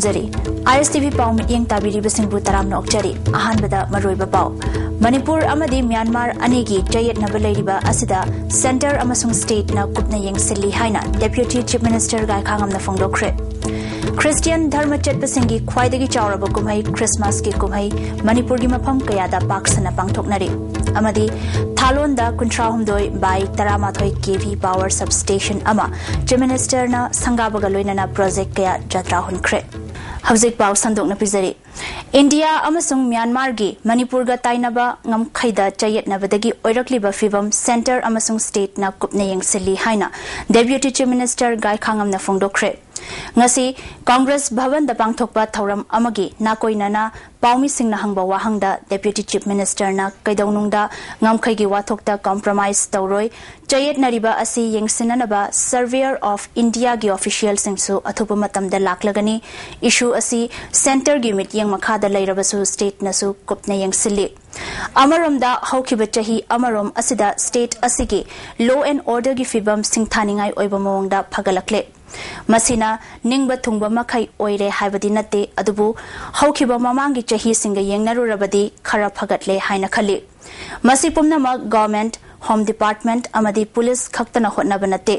ꯈꯨꯔꯨꯝꯖꯔꯤ I S TV ꯄꯥꯎ ꯃꯤꯠꯌꯦꯡ ꯇꯥꯕꯤꯔꯤꯕꯁꯤꯡꯕꯨ ꯇꯔꯥꯝꯅ ꯑꯣꯛꯆꯔꯤ ꯑꯍꯥꯟꯕꯗ ꯃꯔꯨꯑꯣꯏꯕ ꯄꯥꯎ ꯃꯅꯤꯄꯨꯔ ꯑꯃꯗꯤ ꯃ꯭ꯌꯥꯟꯃꯥꯔ ꯑꯅꯤꯒꯤ ꯆꯌꯦꯠꯅꯕ ꯂꯩꯔꯤꯕ ꯑꯁꯤꯗ ꯁꯦꯟꯇꯔ ꯑꯃꯁꯨꯡ ꯁ꯭ꯇꯦꯠꯅ ꯀꯨꯞꯅ ꯌꯦꯡꯁꯤꯜꯂꯤ ꯍꯥꯏꯅ ꯗꯦꯄ꯭ꯌꯨꯇꯤ ꯆꯤꯞ ꯃꯤꯅꯤꯁꯇꯔ ꯒꯥꯏꯈꯥꯉꯝꯅ ꯐꯣꯡꯗꯣꯛꯈ꯭ꯔꯦ ꯈ꯭ꯔꯤꯁꯇꯤꯌꯟ ꯙꯔꯃ ꯆꯠꯄꯁꯤꯡꯒꯤ ꯈ꯭ꯋꯥꯏꯗꯒꯤ ꯆꯥꯎꯔꯕ ꯀꯨꯝꯍꯩ ꯈ꯭ꯔꯤꯁꯃꯥꯁꯀꯤ ꯀꯨꯝꯍꯩ ꯃꯅꯤꯄꯨꯔꯒꯤ ꯃꯐꯝ ꯀꯌꯥꯗ ꯄꯥꯛ ꯁꯟꯅ ꯄꯥꯡꯊꯣꯛꯅꯔꯤ ꯑꯃꯗꯤ ꯊꯥꯂꯣꯟꯗ ꯀꯨꯟꯊ꯭ꯔꯥꯍꯨꯝꯗꯣꯏ ꯕꯥꯏ ꯇꯔꯥꯃꯥꯊꯣꯏ ꯀꯦꯚꯤ ꯄꯥꯋꯔ ꯁꯕꯁ꯭ꯇꯦꯁꯟ ꯑꯃ ꯆꯤꯞ ꯃꯤꯅꯤꯁꯇꯔꯅ ꯁꯪꯒꯥꯕꯒ ꯂꯣꯏꯅꯅ ꯄ꯭ꯔꯣꯖꯦꯛ ꯀꯌꯥ ꯖꯇ꯭ꯔꯥ ꯍꯨꯟꯈ꯭ꯔꯦ हजिक पाव संदोजरी इंडिया म्यांमार की मनपुर तैनाब चयनब फिवम सेंटर स्टेट कूपने है deputy chief minister Gaikhangam ngasi congress bhavan da pangthokpa thoram amagi na koinana paumi singna hangba wahangda deputy chief minister na kaidaunungda ngamkhai gi wathokta compromise tawroi chayet nariba asi yengsinanaba surveyor of india gi official singsu athupa matamda laklagani issue asi center gi mit yeng makha da leirabasu state nasu kupna yengsili अमरोमदा हौखिब चही अमरोम असिदा state law and order की फिबम सिंथानिंगाई ओइब मोंगदा फगलकले ꯃꯁꯤꯅ ꯅꯤꯡꯕ ꯊꯨꯡꯕ ꯃꯈꯩ ꯑꯣꯏꯔꯦ ꯍꯥꯏꯕꯗꯤ ꯅꯠꯇꯦ ꯑꯗꯨꯕꯨ ꯍꯧꯈꯤꯕ ꯃꯃꯥꯡꯒꯤ ꯆꯍꯤꯁꯤꯡꯒ ꯌꯦꯡꯅꯔꯨꯔꯕꯗꯤ ꯈꯔ ꯐꯒꯠꯂꯦ ꯍꯥꯏꯅ ꯈꯜꯂꯤ ꯃꯁꯤ ꯄꯨꯝꯅꯃꯛ ꯒꯚꯔꯟꯃꯦꯟꯠ ꯍꯣꯝ ꯗꯤꯄꯥꯔꯠꯃꯦꯟꯠ ꯑꯃꯗꯤ ꯄꯨꯂꯤꯁ ꯈꯛꯇꯅ ꯍꯣꯠꯅꯕ ꯅꯠꯇꯦ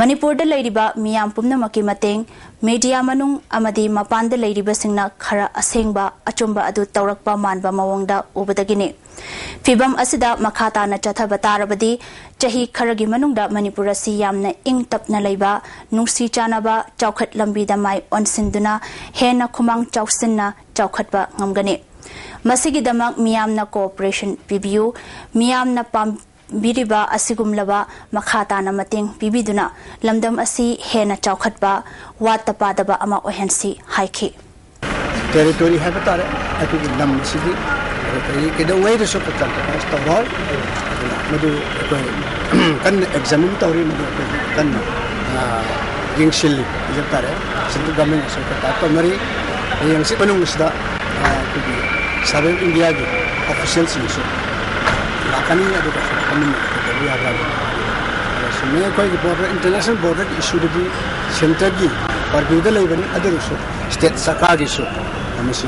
ꯃꯅꯤꯄꯨꯔꯗ ꯂꯩꯔꯤꯕ ꯃꯤꯌꯥꯝ ꯄꯨꯝꯅꯃꯛꯀꯤ ꯃꯇꯦꯡ ꯃꯤꯗꯤꯌꯥ ꯃꯅꯨꯡ ꯑꯃꯗꯤ ꯃꯄꯥꯟꯗ ꯂꯩꯔꯤꯕꯁꯤꯡꯅ ꯈꯔ ꯑꯁꯦꯡꯕ ꯑꯆꯨꯝꯕ ꯑꯗꯨ ꯇꯧꯔꯛꯄ ꯃꯥꯟꯕ ꯃꯑꯣꯡꯗ ꯎꯕꯗꯒꯤꯅꯤ ꯐꯤꯕꯝ ꯑꯁꯤꯗ ꯃꯈꯥ ꯇꯥꯅ ꯆꯠꯊꯕ ꯇꯥꯔꯕꯗꯤ ꯆꯍꯤ ꯈꯔꯒꯤ ꯃꯅꯨꯡꯗ ꯃꯅꯤꯄꯨꯔ ꯑꯁꯤ ꯌꯥꯝꯅ ꯏꯪ ꯇꯞꯅ ꯂꯩꯕ ꯅꯨꯡꯁꯤ ꯆꯥꯟꯅꯕ ꯆꯥꯎꯈꯠ ꯂꯝꯕꯤꯗ ꯃꯥꯏ ꯑꯣꯟꯁꯤꯟꯗꯨꯅ ꯍꯦꯟꯅ ꯈꯨꯃꯥꯡ ꯆꯥꯎꯁꯤꯟꯅ ꯆꯥꯎꯈꯠꯄ ꯉꯝꯒꯅꯤ ꯃꯁꯤꯒꯤꯗꯃꯛ ꯃꯤꯌꯥꯝꯅ ꯀꯣꯑꯣꯄꯔꯦꯁꯟ ꯄꯤꯕꯤꯌꯨ ꯃꯤꯌꯥꯝꯅ ꯄꯥꯝꯕꯤꯔꯤꯕ ꯑꯁꯤꯒꯨꯝꯂꯕ ꯃꯈꯥ ꯇꯥꯅ ꯃꯇꯦꯡ ꯄꯤꯕꯤꯗꯨꯅ ꯂꯝꯗꯝ ꯑꯁꯤ ꯍꯦꯟꯅ ꯆꯥꯎꯈꯠꯄ ꯋꯥꯠꯇ ꯄꯥꯗꯕ ꯑꯃ ꯑꯣꯏꯍꯟꯁꯤ ꯍꯥꯏꯈꯤ ꯇꯦꯔꯤꯇꯣꯔꯤ ꯍꯥꯏꯕ ꯇꯥꯔꯦ ꯑꯩꯈꯣꯏꯒꯤ ꯂꯝ ꯑꯁꯤꯗꯤ ꯑꯩꯈꯣꯏ ꯀꯩꯗꯧꯉꯩꯗꯁꯨ ꯀꯝꯄ꯭ꯔꯣꯃꯥꯏꯁ ꯇꯧꯔꯣꯏ ꯑꯗꯨꯅ ꯃꯗꯨ ꯑꯩꯈꯣꯏ ꯀꯟꯅ ꯑꯦꯛꯖꯥꯃꯤꯟ ꯇꯧꯔꯤ ꯃꯗꯨ ꯑꯩꯈꯣꯏ ꯀꯟꯅ ꯌꯦꯡꯁꯤꯜꯂꯤ ꯍꯥꯏꯖꯕ ꯇꯥꯔꯦ ꯁꯦꯟꯇ꯭ꯔꯦꯜ ꯒꯚꯔꯟꯃꯦꯟꯠꯅꯁꯨ ꯑꯩꯈꯣꯏ ꯇꯧꯅꯔꯤ ꯍꯌꯦꯡꯁꯤ ꯃꯅꯨꯡꯁꯤꯗ ꯑꯩꯈꯣꯏꯒꯤ ꯁꯕꯦꯟ ꯏꯟꯗꯤꯌꯥꯒꯤ ꯑꯣꯐꯤꯁꯤꯌꯦꯜꯁꯤꯡꯁꯨ ꯂꯥꯛꯀꯅꯤ ꯑꯗꯨꯒ ꯀꯃꯟ ꯇꯧꯕ ꯌꯥꯕ꯭ꯔꯥ ꯁꯨꯝꯃꯦ ꯑꯩꯈꯣꯏꯒꯤ ꯕꯣꯔꯗꯔ ꯏꯟꯇꯔꯅꯦꯁꯅꯦꯜ ꯕꯣꯔꯗꯔꯒꯤ ꯏꯁꯨꯗꯗꯤ ꯁꯦꯟꯇꯔꯒꯤ ꯄꯔꯚ꯭ꯌꯨꯗ ꯂꯩꯕꯅꯤ ꯑꯗꯨꯒꯁꯨ ꯁ꯭ꯇꯦꯠ ꯁꯔꯀꯥꯔꯒꯤꯁꯨ ꯃꯁꯤ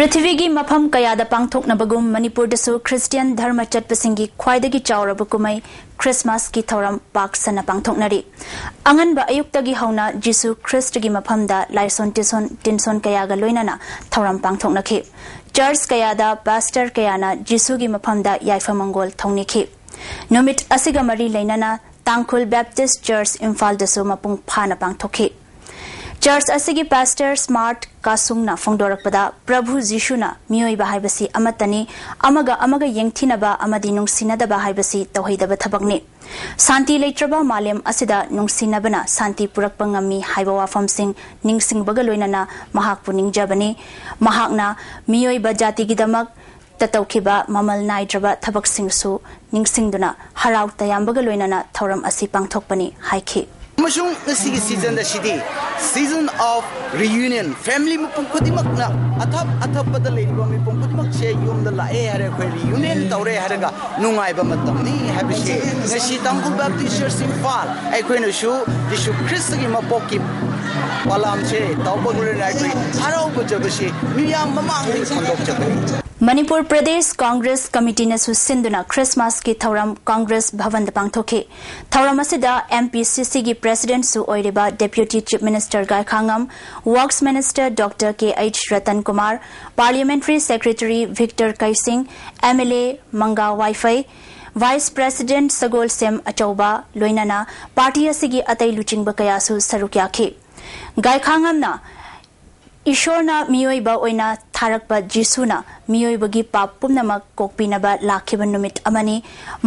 मफम कयाद पांथोकनबगुम मणिपुरदसु क्रिस्टियन धर्म चटपसिंगी ख्वाइदगी चावरब कुमै क्रिसमस की थौरम पाक सना पांथोकनरी अंगनब अयुक्तगी हौना जीसु ख्रिस्टगी मफमदा लाइसोन टिसोन टिनसोन कयागा लोइनाना थौरम पांथोकनखि चर्च कयादा पास्टर कयाना जीसुगी मफमदा याइफमंगोल थौनिखि नुमित असिगा मरी लेनाना तांखुल बैप्टिस्ट चर्च इम्फालदसु मपुंग फाना पांथोखि ꯆꯔꯆ ꯑꯁꯤꯒꯤ ꯄꯥꯁꯇꯔ ꯁ꯭ꯃꯥꯔꯠ ꯀꯥꯁꯨꯡꯅ ꯐꯣꯡꯗꯣꯔꯛꯄꯗ ꯄ꯭ꯔꯚꯨ ꯖꯤꯁꯨꯅ ꯃꯤꯑꯣꯏꯕ ꯍꯥꯏꯕꯁꯤ ꯑꯃꯠꯇꯅꯤ ꯑꯃꯒ ꯑꯃꯒ ꯌꯦꯡꯊꯤꯅꯕ ꯑꯃꯗꯤ ꯅꯨꯡꯁꯤꯅꯗꯕ ꯍꯥꯏꯕꯁꯤ ꯇꯧꯍꯩꯗꯕ ꯊꯕꯛꯅꯤ ꯁꯥꯟꯇꯤ ꯂꯩꯇ꯭ꯔꯕ ꯃꯥꯂꯦꯝ ꯑꯁꯤꯗ ꯅꯨꯡꯁꯤꯅꯕꯅ ꯁꯥꯟꯇꯤ ꯄꯨꯔꯛꯄ ꯉꯝꯃꯤ ꯍꯥꯏꯕ ꯋꯥꯐꯝꯁꯤꯡ ꯅꯤꯡꯁꯤꯡꯕꯒ ꯂꯣꯏꯅꯅ ꯃꯍꯥꯛꯄꯨ ꯅꯤꯡꯖꯕꯅꯤ ꯃꯍꯥꯛꯅ ꯃꯤꯑꯣꯏꯕ ꯖꯥꯇꯤꯒꯤꯗꯃꯛ ꯇꯧꯈꯤꯕ ꯃꯃꯜ ꯅꯥꯏꯗ꯭ꯔꯕ ꯊꯕꯛꯁꯤꯡꯁꯨ ꯅꯤꯡꯁꯤꯡꯗꯨꯅ ꯍꯔꯥꯎ ꯇꯌꯥꯝꯕꯒ ꯂꯣꯏꯅꯅ ꯊꯧꯔꯝ ꯑꯁꯤ ꯄꯥꯡꯊꯣꯛꯄꯅꯤ ꯍꯥꯏꯈꯤ ꯑꯃꯁꯨꯡ ꯉꯁꯤꯒꯤ ꯁꯤꯖꯟ ꯑꯁꯤꯗꯤ ꯁꯤꯖꯟ ꯑꯣꯐ ꯔꯤꯌꯨꯅꯤꯌꯟ ꯐꯦꯃꯤꯂꯤ ꯃꯤꯄꯨꯝ ꯈꯨꯗꯤꯡꯃꯛꯅ ꯑꯊꯞ ꯑꯊꯞꯄꯗ ꯂꯩꯔꯤꯕ ꯃꯤꯄꯨꯝ ꯈꯨꯗꯤꯡꯃꯛꯁꯦ ꯌꯨꯝꯗ ꯂꯥꯛꯑꯦ ꯍꯥꯏꯔ ꯑꯩꯈꯣꯏ ꯔꯤꯌꯨꯅꯤꯌꯟ ꯇꯧꯔꯦ ꯍꯥꯏꯔꯒ ꯅꯨꯡꯉꯥꯏꯕ ꯃꯇꯝꯅꯤ ꯍꯥꯏꯕꯁꯤ ꯉꯁꯤ ꯇꯥꯡꯈꯨꯜ ꯕꯦꯞꯇꯤꯁ ꯆꯔꯆ ꯏꯝꯐꯥꯜ ꯑꯩꯈꯣꯏꯅꯁꯨ ꯌꯤꯁꯨ ꯈ꯭ꯔꯤꯁꯇꯒꯤ ꯃꯄꯣꯛꯀꯤ ꯄꯥꯂꯥꯝꯁꯦ ꯇꯧꯕ ꯂꯣꯏꯅ ꯑꯩꯈꯣꯏ ꯍꯔꯥꯎꯕꯖꯕꯁꯤ ꯃꯤꯌꯥꯝ ꯃꯃꯥꯡꯗ ꯐꯣꯡꯗꯣꯛꯆꯕꯅꯤ मणिपुर प्रदेश कांग्रेस कमिटी ने सिंधुना क्रिसमस की थौरम कांग्रेस भवन पांथोखे थौरम एमपीसीसी की प्रेसिडेंट सु deputy chief minister Gaikhangam works minister doctor K H Ratan Kumar, parliamentary secretary Victor Keishing MLA मंगा वाइफई vice president Sagol same Achouba लोइनाना, पार्टी अतई लुचिंग कयासु सरुक याखे ईश्वरना อิชอนามีอยบาอยนาทารักบาจิสุนามีอยบกีปาปุมนมักกกปีนบาลาคิบันนุมิตอมานี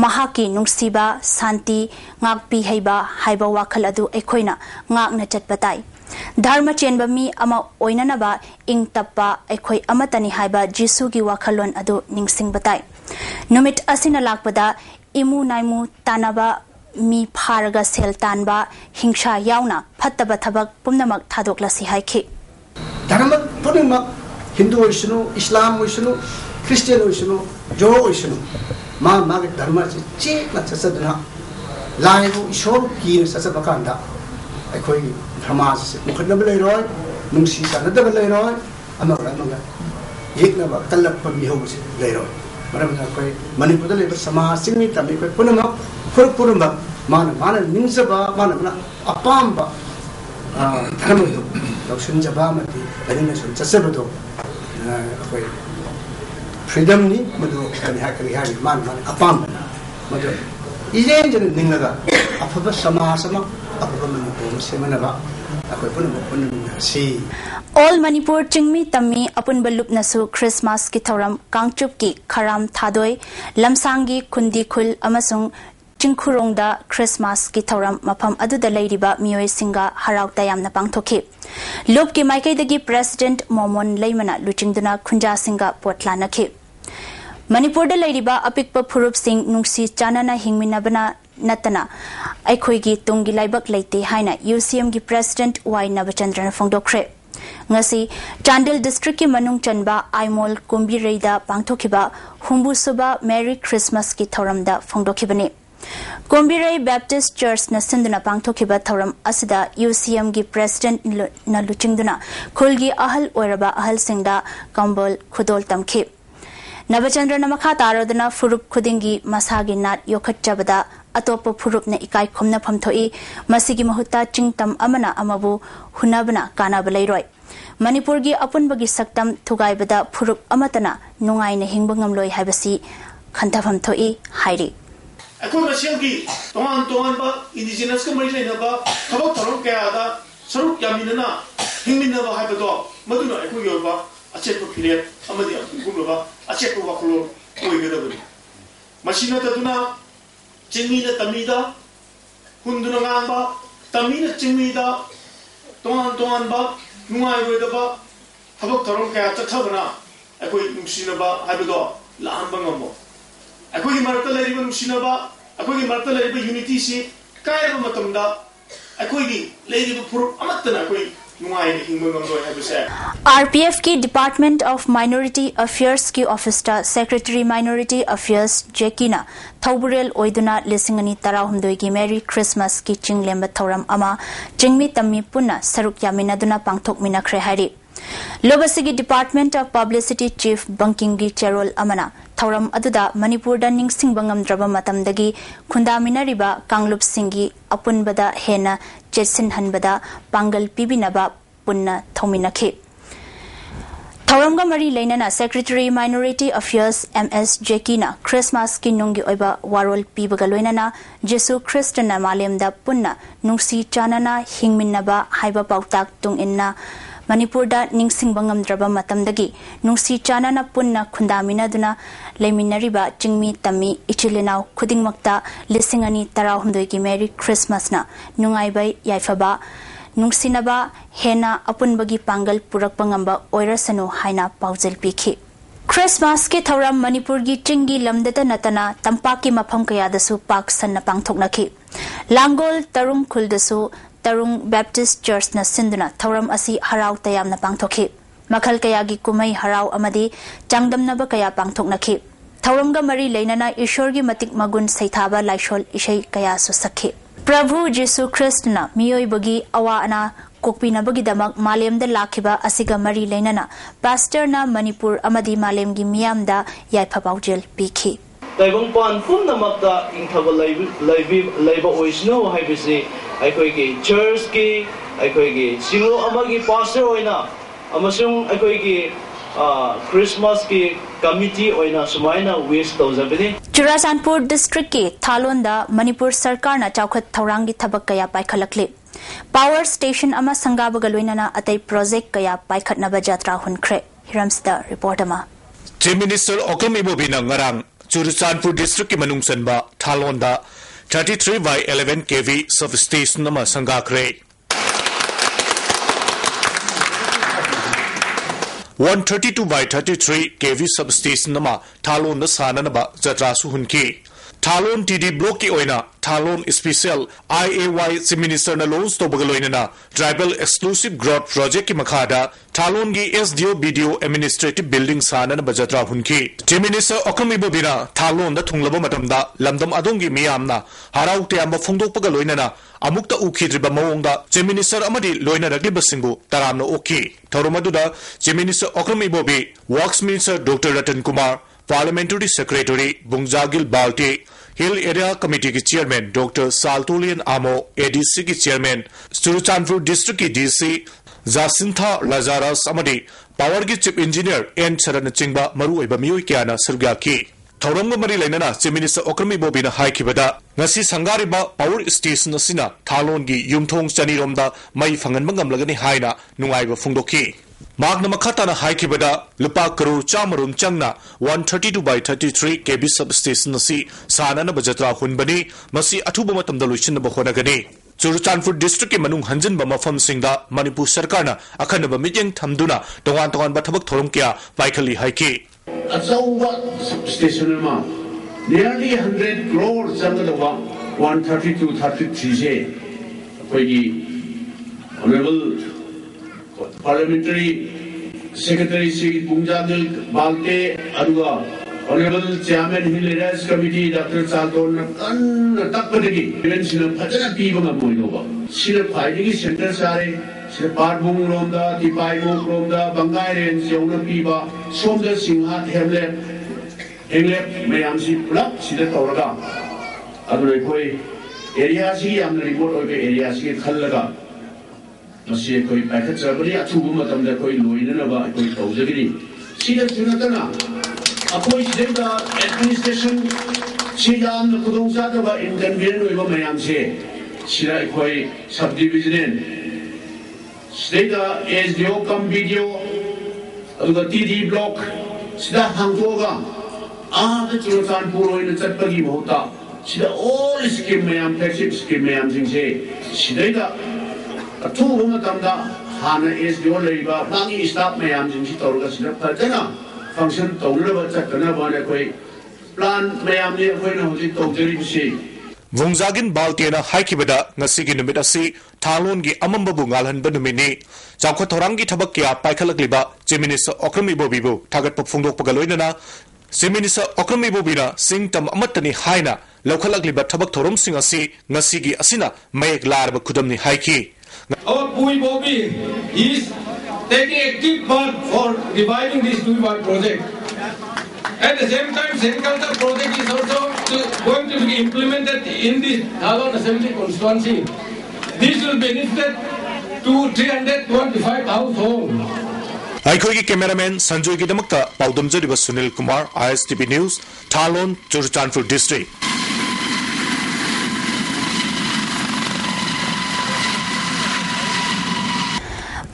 มหากีนุงสีบาสันติงากปีให้บาให้บาวาคลอดูเอคอยนางากนจัดปตายธรรมเชนบมีอมาอยนานบาอิงตับปาเอคอยอมตานีให้บาจิสุกีวาคลอนอดูนิงสิงปตายนุมิตอสินลากปดาอิมูนายมูตานบามีพารกเซลตานบาหิงชายาวนาพัตตบัทบักปุมนมักทาดกลสิหายคิ ಧರ್ಮ ಪೂರ್ಣಿಮ ಹಿಂದೂ ವಯಸ್ಸನು ಇಸ್ಲಾಂ ವಯಸ್ಸನು ಕ್ರಿಶ್ಚಿಯನ್ ವಯಸ್ಸನು ಜೋ ವಯಸ್ಸನು ಮಾ ಮಗ ಧರ್ಮ ಚೇತ್ನ ಸಸ ದೃಢ ಲಾಯವು ಇಶೋ ಕೀನ ಸಸ ಮಕಾಂಡ ಅಕ್ಕೋಯ್ ಧರ್ಮ ಮುಖಂಡ ಲೈರೋಯ್ ನುಂಸಿ ಸನದ ಲೈರೋಯ್ ಅಮಗ ಅಮಗ ಏಕ್ನ ತಲ್ಲಪ್ಪ ಮಿಹೋ ಲೈರೋಯ್ ಮರಮದ ಅಕ್ಕೋಯ್ ಮಣಿಪುರದ ಲೈವ ಸಮಾಸಿಂಗ್ ಮಾನ ಮಾನ, ಅಪಾಂಬ. फ्रीडम नहीं अफब समाज ऑल मणिपुर चिंगमी तमी अपुनब लुपना सु की थौरम कांगचुप की खराम थादोय लमसांगी खुंदी खुल 는 시 All Manipur Chingmi Tammi Apun Balup Nasu Christmas ki thoram Kangchup ki Kharam Thadoi Lamsangi Kundi Khul amasung ꯆꯤꯡꯈꯨꯔꯣꯡꯗ ꯈ꯭ꯔꯤꯁꯃꯥꯁꯀꯤ ꯊꯧꯔꯝ ꯃꯐꯝ ꯑꯗꯨꯗ ꯂꯩꯔꯤꯕ ꯃꯤꯑꯣꯏꯁꯤꯡꯒ ꯍꯔꯥꯎ ꯇꯌꯥꯝꯅ ꯄꯥꯡꯊꯣꯛꯈꯤ ꯂꯨꯞꯀꯤ ꯃꯥꯏꯀꯩꯗꯒꯤ ꯄ꯭ꯔꯦꯁꯤꯗꯦꯟꯠ ꯃꯣꯃꯣꯟ ꯂꯩꯃꯅ ꯂꯨꯆꯤꯡꯗꯨꯅ ꯈꯨꯟꯖꯥꯁꯤꯡꯒ ꯄꯣꯠ ꯂꯥꯟꯅꯈꯤ ꯃꯅꯤꯄꯨꯔꯗ ꯂꯩꯔꯤꯕ ꯑꯄꯤꯛꯄ ꯐꯨꯔꯨꯞꯁꯤꯡ ꯅꯨꯡꯁꯤ ꯆꯥꯟꯅꯅ ꯍꯤꯡꯃꯤꯟꯅꯕꯅ ꯅꯠꯇꯅ ꯑꯩꯈꯣꯏꯒꯤ ꯇꯨꯡꯒꯤ ꯂꯥꯏꯕꯛ ꯂꯩꯇꯦ ꯍꯥꯏꯅ ꯌꯨ ꯁꯤ ꯑꯦꯝꯒꯤ ꯄ꯭ꯔꯦꯁꯤꯗꯦꯟꯠ ꯋꯥꯏ ꯅꯕꯆꯟꯗ꯭ꯔꯅ ꯐꯣꯡꯗꯣꯛꯈ꯭ꯔꯦ ngasi chandel district ki manung chanba aimol kumbirei pangthokhiba humbu suba merry christmas ki thoramda phongdokhibani Singda kambal khudol tamkhi Nabachandra na makha tarodana furup khudingi masagi nat yokhatchabada atopa furup na ikai khomna phamthoi masigi mahutta chingtam amana amabu hunabana kanaba leiroi manipur gi apunbagi saktam thugaibada furup amatana nungai ꯑꯩꯈꯣꯏ ꯃꯁꯦꯜꯒꯤ ꯇꯣꯉꯥꯟ ꯇꯣꯉꯥꯟꯕ ꯏꯟꯗꯤꯖꯤꯅꯁꯀ ꯃꯔꯤ ꯂꯩꯅꯕ ꯊꯕꯛ ꯊꯧꯔꯝ ꯀꯌꯥꯗ ꯁꯔꯨꯛ ꯌꯥꯃꯤꯟꯅꯅ ꯍꯤꯡꯃꯤꯟꯅꯕ ꯍꯥꯏꯕꯗꯣ ꯃꯗꯨꯅ ꯑꯩꯈꯣꯏꯒꯤ ꯑꯣꯏꯕ ꯑꯆꯦꯠꯄ ꯐꯤꯔꯦꯞ ꯑꯃꯗꯤ ꯑꯗꯨꯒꯨꯝꯂꯕ ꯑꯆꯦꯠꯄ ꯋꯥꯈꯜꯂꯣꯟ ꯑꯣꯏꯒꯗꯕꯅꯤ ꯃꯁꯤ ꯅꯠꯇꯗꯨꯅ ꯆꯤꯡꯃꯤꯅ ꯇꯝꯃꯤꯗ ꯍꯨꯟꯗꯨꯅ ꯉꯥꯡꯕ ꯇꯝꯃꯤꯅ ꯆꯤꯡꯃꯤꯗ ꯇꯣꯉꯥꯟ ꯇꯣꯉꯥꯟꯕ ꯅꯨꯡꯉꯥꯏꯔꯣꯏꯗꯕ ꯊꯕꯛ ꯊꯧꯔꯝ ꯀꯌꯥ ꯆꯠꯊꯕꯅ ꯑꯩꯈꯣꯏ ꯅꯨꯡꯁꯤꯅꯕ ꯍꯥꯏꯕꯗꯣ ꯂꯥꯛꯍꯟꯕ अखोगी मरत लेरिब की डिपार्टमेंट ऑफ़ माइनॉरिटी अफेयर्स की ऑफ़िस सेक्रेटरी माइनॉरिटी अफेयर्स जेकीना थौबरेल ओइदुना लिसिंगनी तराहुमदोई की मेरी क्रिसमस की चिंगलेम थौरम अमा चिंगमी तम्मी पुन्ना सरुक यामिनादुना पांगथोक मिनाख्रे हारी लोबसगी डिपार्टमेंट ऑफ़ पब्लिसिटी चीफ बंकिंग चेरोल अमना थौरम अदुदा मणिपुर निंगसिंग बंगमद्रब मतमदगी खुंदामिनरिबा कांगलुपसिंगी अपुनबदा हेना चेसिन हनबदा पांगल पिबिनबा पुन्ना थौमिनखे थौरमगा मरी लेनना secretary minority affairs M S जेकीना Christmas की नुंगी ओइबा वारोल पीबगा लोइनना जेसु क्रिस्टना मालेमदा पुन्ना नुंसी चानना हिंगमिनबा हाइबा पाउताक तुंग इन्ना ꯃꯅꯤꯄꯨꯔꯗ ꯅꯤꯡꯁꯤꯡꯕ ꯉꯝꯗ꯭ꯔꯕ ꯃꯇꯝꯗꯒꯤ ꯅꯨꯡꯁꯤ ꯆꯥꯟꯅꯅ ꯄꯨꯟꯅ ꯈꯨꯟꯗꯥꯃꯤꯟꯅꯗꯨꯅ ꯂꯩꯃꯤꯟꯅꯔꯤꯕ ꯆꯤꯡꯃꯤ ꯇꯝꯃꯤ ꯏꯆꯤꯜ ꯏꯅꯥꯎ ꯈꯨꯗꯤꯡꯃꯛꯇ ꯂꯤꯁꯤꯡ ꯑꯅꯤ ꯇꯔꯥꯍꯨꯝꯗꯣꯏꯒꯤ ꯃꯦꯔꯤ ꯈ꯭ꯔꯤꯁꯃꯥꯁꯅ ꯅꯨꯡꯉꯥꯏꯕ ꯌꯥꯏꯐꯕ ꯅꯨꯡꯁꯤꯅꯕ ꯍꯦꯟꯅ ꯑꯄꯨꯟꯕꯒꯤ ꯄꯥꯡꯒꯜ ꯄꯨꯔꯛꯄ ꯉꯝꯕ ꯑꯣꯏꯔꯁꯅꯨ ꯍꯥꯏꯅ ꯄꯥꯎꯖꯦꯜ ꯄꯤꯈꯤ ख्रिसमासकी थौरम मणिपुरगी चिंगी लमदता नतना तंपाकी मफम कयादसु पाक सन्न पांगथोकनखी लांगोल तरुम खुलदसु तरुंग बैप्टिस्ट चर्च न सिंधुना थौरम असी हराव तयामना पांगथोखी मखल कयागी कुमई हराव अमदी चांगदमनब कया पांगथोकनखी थौरमग मरी लेना ईश्वर की मतिक मगुन सैथाब लाइशोल इशै कया सुसखी प्रभु जीसु ख्रिस्टना मियोइबगी अवा अना कोकपीनबगीदमक मालेमद लाखिबा मरी लेना पास्टर मणिपुर अमदी मालेमगी मियामदा याइफाबाउजेल पीखी तैबंगपान पुनमक्ता इंथबा लाइब लाइब ꯑꯩꯈꯣꯏꯒꯤ ꯆꯔꯆꯀꯤ ꯑꯩꯈꯣꯏꯒꯤ ꯁꯤꯡꯂꯨ ꯑꯃꯒꯤ ꯄꯥꯁꯇꯔ ꯑꯣꯏꯅ ꯑꯃꯁꯨꯡ ꯑꯩꯈꯣꯏꯒꯤ ꯈ꯭ꯔꯤꯁꯃꯥꯁꯀꯤ कमिटी ओइना सुमाइना विश तौजबनी चुराचांदपुर डिस्ट्रिक्ट के थालोंदा मणिपुर सरकार ना चौखत थौरांगी थबक कया पाइखलकले पावर स्टेशन अमा संगाबग लोइनाना अतै प्रोजेक्ट कया पाइखतनबा जात्रा हुनख्रे हिरमसदा रिपोर्ट अमा chief minister ओकम इबोबिना ngarang Churachandpur district के मनुंग सनबा थालोंदा thirty three by eleven KV sub स्टेसनमा सङ्गाक्रे one thirty two by thirty three KV sub स्टेसनमा थालो नसानबा जत्रासु हुन् थालोन टीडी ब्लॉक की ओइना Thanlon special IAY chief minister न लॉन्च तो बगलोइना ट्राइबल एक्सक्लूसिव ग्रोथ प्रोजेक्ट की मखादा थालोन की एसडीओ बीडीओ एडमिनिस्ट्रेटिव बिल्डिंग सानन बजत्रा हुनकी चीफ मिनिस्टर अकमी बबिना थालोन द थुंगलब मतमदा लमदम अदोंगी मियामना हराउ त्याम फोंदोकपग लोइना अमुक्त उखीद्रिब मवोंदा चीफ मिनिस्टर अमदी लोइनरग्लिबसिंगु तरामना ओकी थौरमदुदा चीफ मिनिस्टर अकमी बबी works minister doctor Ratan Kumar parliamentary secretary बुंगजागिल बाल्टी हिल एरिया कमेटी के चेयरमैन डॉक्टर साल्तोलियन आमो एडीसी के चेयरमैन चुरुचानपुर डिस्ट्रिक्ट की डीसी जासिंथा लाजारस पावर की चीफ इंजीनियर एन शरण चिंब मरुब मई क्या सरुया की थौरम मरी लेना चीफ मिनिस्टर ओक्रमी बोबीना संगारिब पावर स्टेशन थालोन की यूमथोंग चनीरोम मई फंगन मखाताना हाइखिबदा लुपा करोड़ चामरुम चंगना 132 by 33 kb substation asi sanana bajatra hunbani, masi athuba matamda loisinba honagani Churachandpur district के मनुंग हंजन मफम मणिपुर सरकार अखनब मियें थमदुना तोान तोान थबक थोरम क्या पाइखली हाइकी अचौब स्टेशन में नियरली 100 crore चंगदवा 132 33 से अखोगी honourable parliamentary secretary Sri Pungjadil Balte Aduga Honorable Chairman Hill Areas Committee Dr. Chalton kan takpadagi even sila phajana piba nga moinoba sila center sare sila parbung romda tipai mo romda bangai ren siona piba somda singha hemle hemle mayam si pulak sila tawraga aduna koi area si yamna report oibe area si khallaga ꯃꯁꯤ ꯑꯩꯈꯣꯏ ꯄꯥꯏꯈꯠꯆꯕꯅꯤ ꯑꯊꯨꯕ ꯃꯇꯝꯗ ꯑꯩꯈꯣꯏ ꯂꯣꯏꯅꯅꯕ ꯑꯩꯈꯣꯏ ꯇꯧꯖꯒꯅꯤ ꯁꯤꯗꯁꯨ ꯅꯠꯇꯅ ꯑꯩꯈꯣꯏ ꯁꯤꯗꯩꯗ ꯑꯦꯗꯃꯤꯅꯤꯁꯇ꯭ꯔꯦꯁꯟ ꯁꯤ ꯌꯥꯝꯅ ꯈꯨꯗꯣꯡꯆꯥꯗꯕ ꯏꯟꯀꯟꯚꯤꯅꯤꯌꯟ ꯑꯣꯏꯕ ꯃꯌꯥꯝꯁꯦ ꯁꯤꯗ ꯑꯩꯈꯣꯏ ꯁꯕ ꯗꯤꯕꯤꯖꯅꯦꯜ ꯁꯤꯗꯩꯗ ꯑꯦꯁ ꯗꯤ ꯑꯣ ꯀꯝ ꯕꯤ ꯗꯤ ꯑꯣ ꯑꯗꯨꯒ ꯇꯤ ꯗꯤ ꯕ꯭ꯂꯣꯛ ꯁꯤꯗ ꯍꯥꯡꯗꯣꯛꯑꯒ ꯑꯥꯗ ꯆꯨꯔꯆꯥꯟꯄꯨꯔ ꯑꯣꯏꯅ ꯆꯠꯄꯒꯤ ꯃꯍꯨꯠꯇ ꯁꯤꯗ ꯑꯣꯜ ꯁ꯭ꯀꯤꯝ ꯃꯌꯥꯝ ꯐ꯭ꯂꯦꯛꯁꯤꯞ ꯁ꯭ꯀꯤꯝ ꯃꯌꯥꯝꯁꯤꯡꯁꯦ ꯁꯤꯗꯩꯗ ꯑꯊꯨꯕ ꯃꯇꯝꯗ ꯍꯥꯟꯅ ꯑꯦꯁ ꯗꯤ ꯑꯣ ꯂꯩꯔꯤꯕ ꯃꯥꯒꯤ ꯁ꯭ꯇꯥꯐ ꯃꯌꯥꯝꯁꯤꯡꯁꯤ ꯇꯧꯔꯒ ꯁꯤꯗ ꯐꯖꯅ ꯐꯪꯁꯟ ꯇꯧꯅꯕ ꯆꯠꯀꯅꯕꯅ ꯑꯩꯈꯣꯏ ꯄ꯭ꯂꯥꯟ ꯃꯌꯥꯝꯅꯤ ꯑꯩꯈꯣꯏꯅ ꯍꯧꯖꯤꯛ ꯇꯧꯖꯔꯤꯕꯁꯤ ꯚꯨꯡꯖꯥꯒꯤꯟ ꯕꯥꯜꯇꯦꯅ ꯍꯥꯏꯈꯤꯕꯗ ꯉꯁꯤꯒꯤ ꯅꯨꯃꯤꯠ ꯑꯁꯤ ꯊꯥꯂꯣꯟꯒꯤ ꯑꯃꯝꯕꯕꯨ ꯉꯥꯜꯍꯟꯕ ꯅꯨꯃꯤꯠꯅꯤ ꯆꯥꯎꯈꯠ ꯊꯧꯔꯥꯡꯒꯤ ꯊꯕꯛ ꯀꯌꯥ ꯄꯥꯏꯈꯠꯂꯛꯂꯤꯕ ꯆꯤꯐ ꯃꯤꯅꯤꯁꯇꯔ ꯑꯣꯀ꯭ꯔꯝ ꯏꯕꯣꯕꯤꯕꯨ ꯊꯥꯒꯠꯄ ꯐꯣꯡꯗꯣꯛꯄꯒ ꯂꯣꯏꯅꯅ ꯆꯤꯐ ꯃꯤꯅꯤꯁꯇꯔ ꯑꯣꯀ꯭ꯔꯝ ꯏꯕꯣꯕꯤꯅ ꯁꯤꯡꯇꯝ ꯑꯃꯠꯇꯅꯤ ꯍꯥꯏꯅ ꯂꯧꯈꯠꯂꯛꯂꯤꯕ ꯊꯕꯛ ꯊꯧꯔꯝꯁꯤꯡ ꯑꯁꯤ ꯉꯁꯤꯒꯤ ꯑꯁꯤꯅ ꯃꯌꯦꯛ ꯂꯥꯔꯕ ꯈꯨꯗꯝꯅꯤ ꯍꯥꯏꯈꯤ Our Pui Bobi is taking active part for reviving this Dubai project. At the same time, Senkalta project is also going to be implemented in the Thalon Assembly constituency. This will benefit to 325 households. ꯑꯩꯈꯣꯏꯒꯤ cameraman ꯁꯟꯖꯣꯏꯒꯤꯗꯃꯛꯇ ꯄꯥꯎꯗꯝꯖꯔꯤꯕ Sunil Kumar I S T V news ꯊꯥꯂꯣꯟ Churachandpur district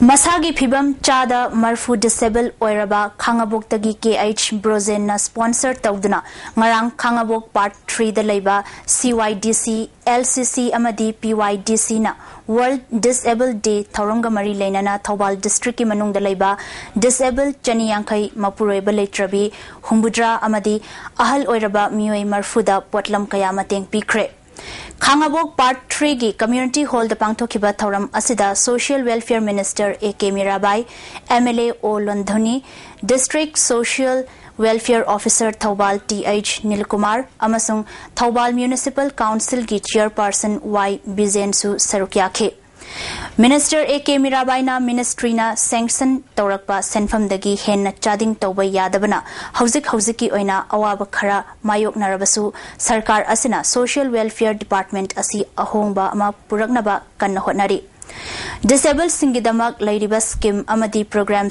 ꯃꯁꯥꯒꯤ ꯐꯤꯕꯝ ꯆꯥꯗ ꯃꯔꯐꯨ disable ꯑꯣꯏꯔꯕ ꯈꯥꯡꯉꯕꯣꯛꯇꯒꯤ K H ꯕ꯭ꯔꯣꯖꯦꯟꯅ sponsor ꯇꯧꯗꯨꯅ ꯉꯔꯥꯡ ꯈꯥꯡꯉꯕꯣꯛ ꯄꯥꯔꯠ ꯊ꯭ꯔꯤꯗ ꯂꯩꯕ ꯁꯤ ꯋꯥꯏ ꯗꯤ ꯁꯤ ꯑꯦꯜ ꯁꯤ ꯁꯤ ꯑꯃꯗꯤ ꯄꯤ ꯋꯥꯏ ꯗꯤ ꯁꯤꯅ ꯋꯥꯔꯜꯗ ꯗꯤꯁꯑꯦꯕꯜ ꯗꯦ ꯊꯧꯔꯝꯒ ꯃꯔꯤ ꯂꯩꯅꯅ ꯊꯧꯕꯥꯜ ꯗꯤꯁꯇ꯭ꯔꯤꯛꯀꯤ ꯃꯅꯨꯡꯗ ꯂꯩꯕ ꯗꯤꯁꯑꯦꯕꯜ ꯆꯅꯤ ꯌꯥꯡꯈꯩ ꯃꯄꯨꯔꯣꯏꯕ ꯂꯩꯇ꯭ꯔꯕꯤ ꯍꯨꯝꯐꯨꯇꯔꯥ ꯑꯃꯗꯤ ꯑꯍꯜ ꯑꯣꯏꯔꯕ ꯃꯤꯑꯣꯏ ꯃꯔꯐꯨꯗ ꯄꯣꯠꯂꯝ ꯀꯌꯥ ꯃꯇꯦꯡ ꯄꯤꯈ꯭ꯔꯦ खांगाबोक पार्ट थ्री की कम्युनिटी हॉल पांथोखिब थौरम social welfare minister A K Mirabai MLA O लोंधोनी district social welfare officer Thoubal T H Neelkumar Thoubal municipal council की चेयरपर्सन वाई बिजेनसु सरुक याखे मिनिस्टर ए के मीराबाईना मिनिस्ट्रीना सैंक्शन तौरप सेंफमदगी हेन चादिंग तौब यादबना हौजिक हौजिकी ओइना अवाब खरा मायोकनरबसु सरकार असिना सोशल वेलफेयर डिपार्टमेंट अहोंबा होटनरी डिसेबल लैरिबा स्कीम प्रोग्राम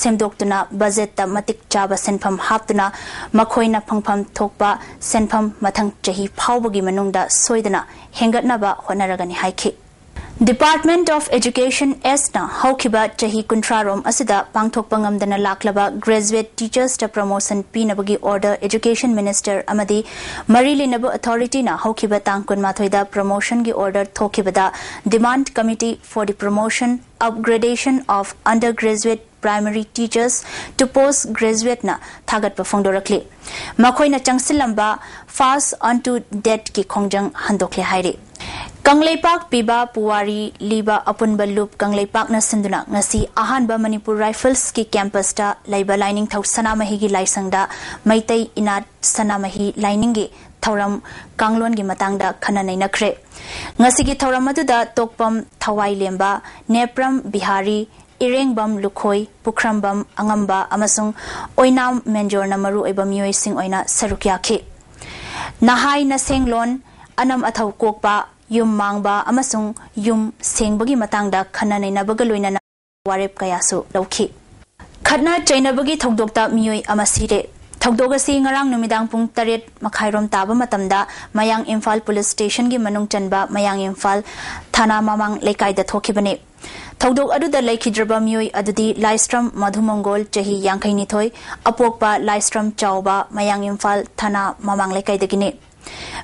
सेमदोक्तुना बजेट मतिक चाबा सेनफम हाप्तुना मखोइना फंगफम थोकपा सेनफम मथंग चही फावबगी मनुंगदा सोइदना हेंगतनबा Department of Education ESNA haukiba chahi kuntrarom asida pangthokpa ngamdana laklaba graduate teachers ta promotion pinabagi order education minister amadi marilinaba authority na haukiba tangkun mathoida promotion gi order thokibada demand committee for the promotion upgradation of undergraduate primary teachers to postgraduate na thagat pa phongdorakli makoina changsilamba fast onto debt ki khongjang handokle haire Rifles ki campus ta laiba lining thau sanamahi gi laisangda maitai inat sanamahi lining gi thauram kanglon gi matangda khana nei nakhre ngasi gi thauram aduda tokpam thawai lemba nepram bihari Irengbam Lukhoi Pukhrambam Angamba अमसुंग Oinam Menjor Singh ओइना सरुक्याखि नहाई न सेंगलोन अनम अथौ कोकपा ꯌꯨꯝ ꯃꯥꯡꯕ ꯑꯃꯁꯨꯡ ꯌꯨꯝ ꯁꯦꯡꯕꯒꯤ ꯃꯇꯥꯡꯗ ꯈꯟꯅ ꯅꯩꯅꯕꯒ ꯂꯣꯏꯅꯅ ꯋꯥꯔꯦꯞ ꯀꯌꯥꯁꯨ ꯂꯧꯈꯤ ꯈꯠꯅ ꯆꯩꯅꯕꯒꯤ ꯊꯧꯗꯣꯛꯇ ꯃꯤꯑꯣꯏ ꯑꯃ ꯁꯤꯔꯦ ꯊꯧꯗꯣꯛ ꯑꯁꯤ ꯉꯔꯥꯡ ꯅꯨꯃꯤꯗꯥꯡ ꯄꯨꯡ ꯇꯔꯦꯠ ꯃꯈꯥꯏꯔꯣꯝ ꯇꯥꯕ ꯃꯇꯝꯗ ꯃꯌꯥꯡ ꯏꯝꯐꯥꯜ ꯄꯨꯂꯤꯁ ꯁ꯭ꯇꯦꯁꯟꯒꯤ ꯃꯅꯨꯡ ꯆꯟꯕ ꯃꯌꯥꯡ ꯏꯝꯐꯥꯜ ꯊꯥꯅꯥ ꯃꯃꯥꯡ ꯂꯩꯀꯥꯏꯗ ꯊꯣꯛꯈꯤꯕꯅꯤ ꯊꯧꯗꯣꯛ ꯑꯗꯨꯗ ꯂꯩꯈꯤꯗ꯭ꯔꯕ ꯃꯤꯑꯣꯏ ꯑꯗꯨꯗꯤ ꯂꯥꯏꯁ꯭ꯔꯝ ꯃꯙꯨꯃꯪꯒꯣꯜ ꯆꯍꯤ ꯌꯥꯡꯈꯩꯅꯤꯊꯣꯏ ꯑꯄꯣꯛꯄ ꯂꯥꯏꯁ꯭ꯔꯝ ꯆꯥꯎꯕ ꯃꯌꯥꯡ ꯏꯝꯐꯥꯜ ꯊꯥꯅꯥ ꯃꯃꯥꯡ ꯂꯩꯀꯥꯏꯗꯒꯤꯅꯤ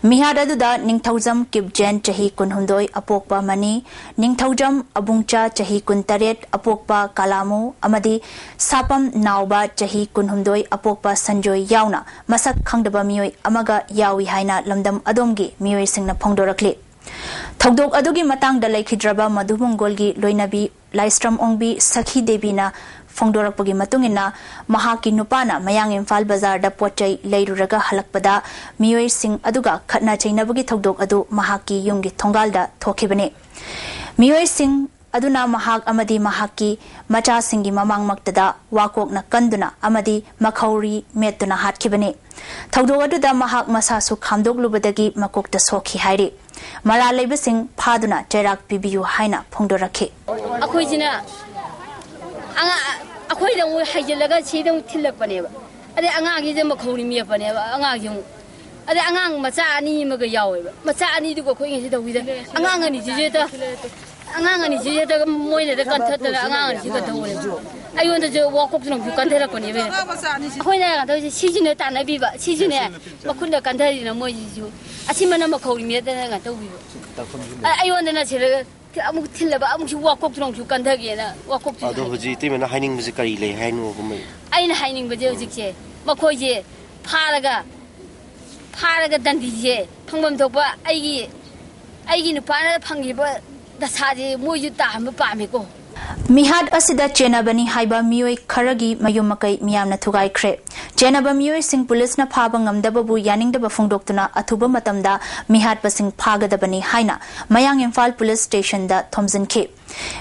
ꯃꯤꯍꯥꯠ ꯑꯗꯨꯗ ꯅꯤꯡꯊꯧꯖꯝ ꯀꯤꯞꯖꯦꯟ ꯆꯍꯤ ꯀꯨꯟꯍꯨꯝꯗꯣꯏ ꯑꯄꯣꯛꯄ ꯃꯅꯤ ꯅꯤꯡꯊꯧꯖꯝ ꯑꯕꯨꯡꯆꯥ ꯆꯍꯤ ꯀꯨꯟꯇꯔꯦꯠ ꯑꯄꯣꯛꯄ ꯀꯂꯥꯃꯨ ꯑꯃꯗꯤ ꯁꯥꯄꯝ ꯅꯥꯎꯕ ꯆꯍꯤ ꯀꯨꯟꯍꯨꯝꯗꯣꯏ ꯑꯄꯣꯛꯄ ꯁꯟꯖꯣꯏ ꯌꯥꯎꯅ ꯃꯁꯛ ꯈꯪꯗꯕ ꯃꯤꯑꯣꯏ ꯑꯃꯒ ꯌꯥꯎꯏ ꯍꯥꯏꯅ ꯂꯝꯗꯝ ꯑꯗꯣꯝꯒꯤ ꯃꯤꯑꯣꯏꯁꯤꯡꯅ ꯐꯣꯡꯗꯣꯔꯛꯂꯤ ꯊꯧꯗꯣꯛ ꯑꯗꯨꯒꯤ ꯃꯇꯥꯡꯗ ꯂꯩꯈꯤꯗ꯭ꯔꯕ ꯃꯙꯨꯃꯪꯒꯣꯜꯒꯤ ꯂꯣꯏꯅꯕꯤ ꯂꯥꯏꯁ꯭ꯔꯝ ꯑꯣꯡꯕꯤ ꯁꯈꯤ ꯗꯦꯕꯤꯅ ꯐꯣꯡꯗꯣꯔꯛꯄꯒꯤ ꯃꯇꯨꯡ ꯏꯟꯅ ꯃꯍꯥꯛꯀꯤ ꯅꯨꯄꯥꯅ ꯃꯌꯥꯡ ꯏꯝꯐꯥꯜ ꯕꯖꯥꯔꯗ ꯄꯣꯠꯆꯩ ꯂꯩꯔꯨꯔꯒ ꯍꯜꯂꯛꯄꯗ ꯃꯤꯑꯣꯏꯁꯤꯡ ꯑꯗꯨꯒ ꯈꯠꯅ ꯆꯩꯅꯕꯒꯤ ꯊꯧꯗꯣꯛ ꯑꯗꯨ ꯃꯍꯥꯛꯀꯤ ꯌꯨꯝꯒꯤ ꯊꯣꯡꯒꯥꯜꯗ ꯊꯣꯛꯈꯤꯕꯅꯤ ꯃꯤꯑꯣꯏꯁꯤꯡ aduna mahak amadi mahaki macha singi mamangmaktada wakokna kanduna amadi makhauri metuna hatkibani thaudo aduda mahak masa su khamdok lubadagi makokta sokhi hairi mara leiba sing phaduna jerak 啊！我，我回来，我还接了个钱，我提了半年吧。阿爹，阿娘，伊在么口里面半年吧？阿娘用，阿爹，阿娘么查你么个腰的吧？么查你这个可以接到回来的？阿娘个你直接到，阿娘个你直接到么里来干啥的了？阿娘个你到到我来。哎呦，那就我可能有关系了，过年吧。回来啊，都是七几年打那边吧，七几年么，看到干啥的呢？么就，阿七么那么口里面在那干到回来。哎哎呦，那那去了个。ꯑꯃꯨꯛ ꯊꯤꯜꯂꯕ ꯑꯃꯨꯛ ꯋꯥ ꯀꯣꯛ ꯊꯣꯡꯁꯨ ꯀꯟꯊꯒꯦꯅ ꯋꯥ ꯀꯣꯛ ꯑꯗꯣ ꯍꯧꯖꯤꯛ ꯏꯇꯩꯃꯅ ꯍꯥꯏꯅꯤꯡꯕꯁꯦ ꯀꯔꯤ ꯂꯩ ꯍꯥꯏꯅꯣꯒꯨꯝꯕ ꯑꯩꯅ ꯍꯥꯏꯅꯤꯡꯕꯁꯦ ꯍꯧꯖꯤꯛꯁꯦ ꯃꯈꯣꯏꯁꯦ ꯐꯥꯔꯒ ꯐꯥꯔꯒ ꯗꯟꯗꯤꯁꯦ ꯐꯪꯐꯝ ꯊꯣꯛꯄ ꯑꯩꯒꯤ ꯑꯩꯒꯤ ꯅꯨꯄꯥꯅ ꯐꯪꯉꯤꯕ ꯗꯁꯥꯁꯦ ꯃꯣꯏꯁꯨ ꯇꯥꯍꯟꯕ ꯄꯥꯝꯃꯦꯀꯣ ma khoi je pharaga pharaga dandi je phangbam thokpa ai gi ai gi nu pa na phanggi ba da sa je mo yu ta ma pa me ko ꯃꯤꯍꯥꯠ ꯑꯁꯤꯗ ꯆꯦꯟꯅꯕꯅꯤ ꯍꯥꯏꯕ ꯃꯤꯑꯣꯏ ꯈꯔꯒꯤ ꯃꯌꯨꯝ ꯃꯀꯩ ꯃꯤꯌꯥꯝꯅ ꯊꯨꯒꯥꯏꯈ꯭ꯔꯦ ꯆꯦꯟꯅꯕ ꯃꯤꯑꯣꯏꯁꯤꯡ ꯄꯨꯂꯤꯁꯅ ꯐꯥꯕ ꯉꯝꯗꯕꯕꯨ ꯌꯥꯅꯤꯡꯗꯕ ꯐꯣꯡꯗꯣꯛꯇꯨꯅ ꯑꯊꯨꯕ ꯃꯇꯝꯗ ꯃꯤꯍꯥꯠꯄꯁꯤꯡ ꯐꯥꯒꯗꯕꯅꯤ ꯍꯥꯏꯅ ꯃꯌꯥꯡ ꯏꯝꯐꯥꯜ ꯄꯨꯂꯤꯁ ꯁ꯭ꯇꯦꯁꯟꯗ ꯊꯣꯝꯖꯤꯟꯈꯤ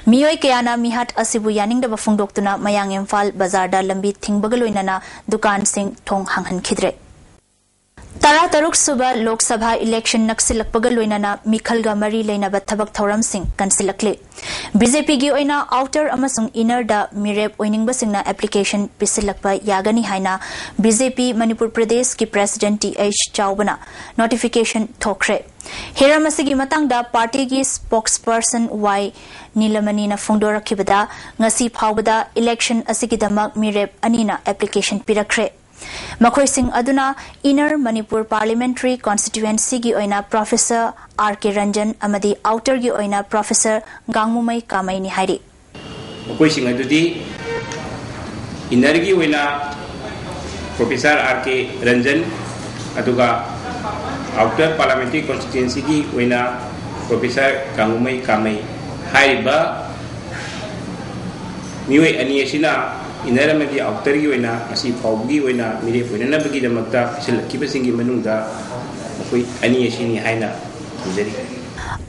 ꯃꯤꯑꯣꯏ ꯀꯌꯥꯅ ꯃꯤꯍꯥꯠ ꯑꯁꯤꯕꯨ ꯌꯥꯅꯤꯡꯗꯕ ꯐꯣꯡꯗꯣꯛꯇꯨꯅ ꯃꯌꯥꯡ ꯏꯝꯐꯥꯜ ꯕꯖꯥꯔꯗ ꯂꯝꯕꯤ ꯊꯤꯡꯕꯒ ꯂꯣꯏꯅꯅ ꯗꯨꯀꯥꯟꯁꯤꯡ ꯊꯣꯡ ꯍꯥꯡꯍꯟꯈꯤꯗ꯭ꯔꯦ ꯇꯔꯥ ꯇꯔꯨꯛ ꯁꯨꯕ ꯂꯣꯛ ꯁꯚꯥ ꯏꯂꯦꯛꯁꯟ ꯅꯛꯁꯤꯜꯂꯛꯄꯒ ꯂꯣꯏꯅꯅ ꯃꯤꯈꯜꯒ ꯃꯔꯤ ꯂꯩꯅꯕ ꯊꯕꯛ ꯊꯧꯔꯝꯁꯤꯡ ꯀꯟꯁꯤꯜꯂꯛꯂꯤ ꯕꯤꯖꯦꯄꯤꯒꯤ ꯑꯣꯏꯅ ꯑꯥꯎꯇꯔ ꯑꯃꯁꯨꯡ ꯏꯅꯔꯗ ꯃꯤꯔꯦꯞ ꯑꯣꯏꯅꯤꯡꯕꯁꯤꯡꯅ ꯑꯦꯄ꯭ꯂꯤꯀꯦꯁꯟ ꯄꯤꯁꯤꯜꯂꯛꯄ ꯌꯥꯒꯅꯤ ꯍꯥꯏꯅ ꯕꯤꯖꯦꯄꯤ ꯃꯅꯤꯄꯨꯔ ꯄ꯭ꯔꯗꯦꯁꯀꯤ ꯄ꯭ꯔꯦꯁꯤꯗꯦꯟꯠ ꯇꯤ ꯑꯩꯆ ꯆꯥꯎꯕꯅ ꯅꯣꯇꯤꯐꯤꯀꯦꯁꯟ ꯊꯣꯛꯈ꯭ꯔꯦ ꯍꯤꯔꯝ ꯑꯁꯤꯒꯤ ꯃꯇꯥꯡꯗ ꯄꯥꯔꯇꯤꯒꯤ ꯁ꯭ꯄꯣꯛꯁ ꯄꯔꯁꯟ ꯋꯥꯏ ꯅꯤꯂꯃꯅꯤꯅ ꯐꯣꯡꯗꯣꯔꯛꯈꯤꯕꯗ ꯉꯁꯤ ꯐꯥꯎꯕꯗ ꯏꯂꯦꯛꯁꯟ ꯑꯁꯤꯒꯤꯗꯃꯛ ꯃꯤꯔꯦꯞ ꯑꯅꯤꯅ ꯑꯦꯄ꯭ꯂꯤꯀꯦꯁꯟ ꯄꯤꯔꯛꯈ꯭ꯔꯦ ꯃꯈꯣꯏꯁꯤꯡ ꯑꯗꯨꯅ ꯏꯅꯔ ꯃꯅꯤꯄꯨꯔ ꯄꯥꯔꯂꯤꯌꯥꯃꯦꯟꯇꯔꯤ ꯀꯣꯟꯁꯇꯤꯇ꯭ꯌꯨꯑꯦꯟꯁꯤꯒꯤ ꯑꯣꯏꯅ ꯄ꯭ꯔꯣꯐꯦꯁꯔ ꯑꯥꯔ ꯀꯦ ꯔꯟꯖꯟ ꯑꯃꯗꯤ ꯑꯥꯎꯇꯔꯒꯤ ꯑꯣꯏꯅ ꯄ꯭ꯔꯣꯐꯦꯁꯔ ꯒꯥꯡꯃꯨꯃꯩ ꯀꯥꯃꯩꯅꯤ ꯍꯥꯏꯔꯤ ꯃꯈꯣꯏꯁꯤꯡ ꯑꯗꯨꯗꯤ ꯏꯅꯔꯒꯤ ꯑꯣꯏꯅ ꯄ꯭ꯔꯣꯐꯦꯁꯔ ꯑꯥꯔ ꯀꯦ ꯔꯟꯖꯟ ꯑꯗꯨꯒ ꯑꯥꯎꯇꯔ ꯄꯥꯔꯂꯤꯌꯥꯃꯦꯟꯇꯔꯤ ꯀꯣꯟꯁꯇꯤꯇ꯭ꯌꯨꯑꯦꯟꯁꯤꯒꯤ ꯑꯣꯏꯅ ꯄ꯭ꯔꯣꯐꯦꯁꯔ ꯒꯥꯡꯃꯨꯃꯩ ꯀꯥꯃꯩ ꯍꯥꯏꯔꯤꯕ ꯃꯤꯑꯣꯏ ꯑꯅꯤ ꯑꯁꯤꯅ ꯏꯅꯔ ꯑꯃꯗꯤ ꯑꯥꯎꯇꯔꯒꯤ ꯑꯣꯏꯅ ꯉꯁꯤ ꯐꯥꯎꯕꯒꯤ ꯑꯣꯏꯅ ꯃꯤꯔꯦꯞ ꯑꯣꯏꯅꯅꯕꯒꯤꯗꯃꯛꯇ ꯄꯤꯁꯤꯜꯂꯛꯈꯤꯕꯁꯤꯡꯒꯤ ꯃꯅꯨꯡꯗ ꯃꯈꯣꯏ ꯑꯅꯤ ꯑꯁꯤꯅꯤ ꯍꯥꯏꯅ ꯊꯝꯖꯔꯤ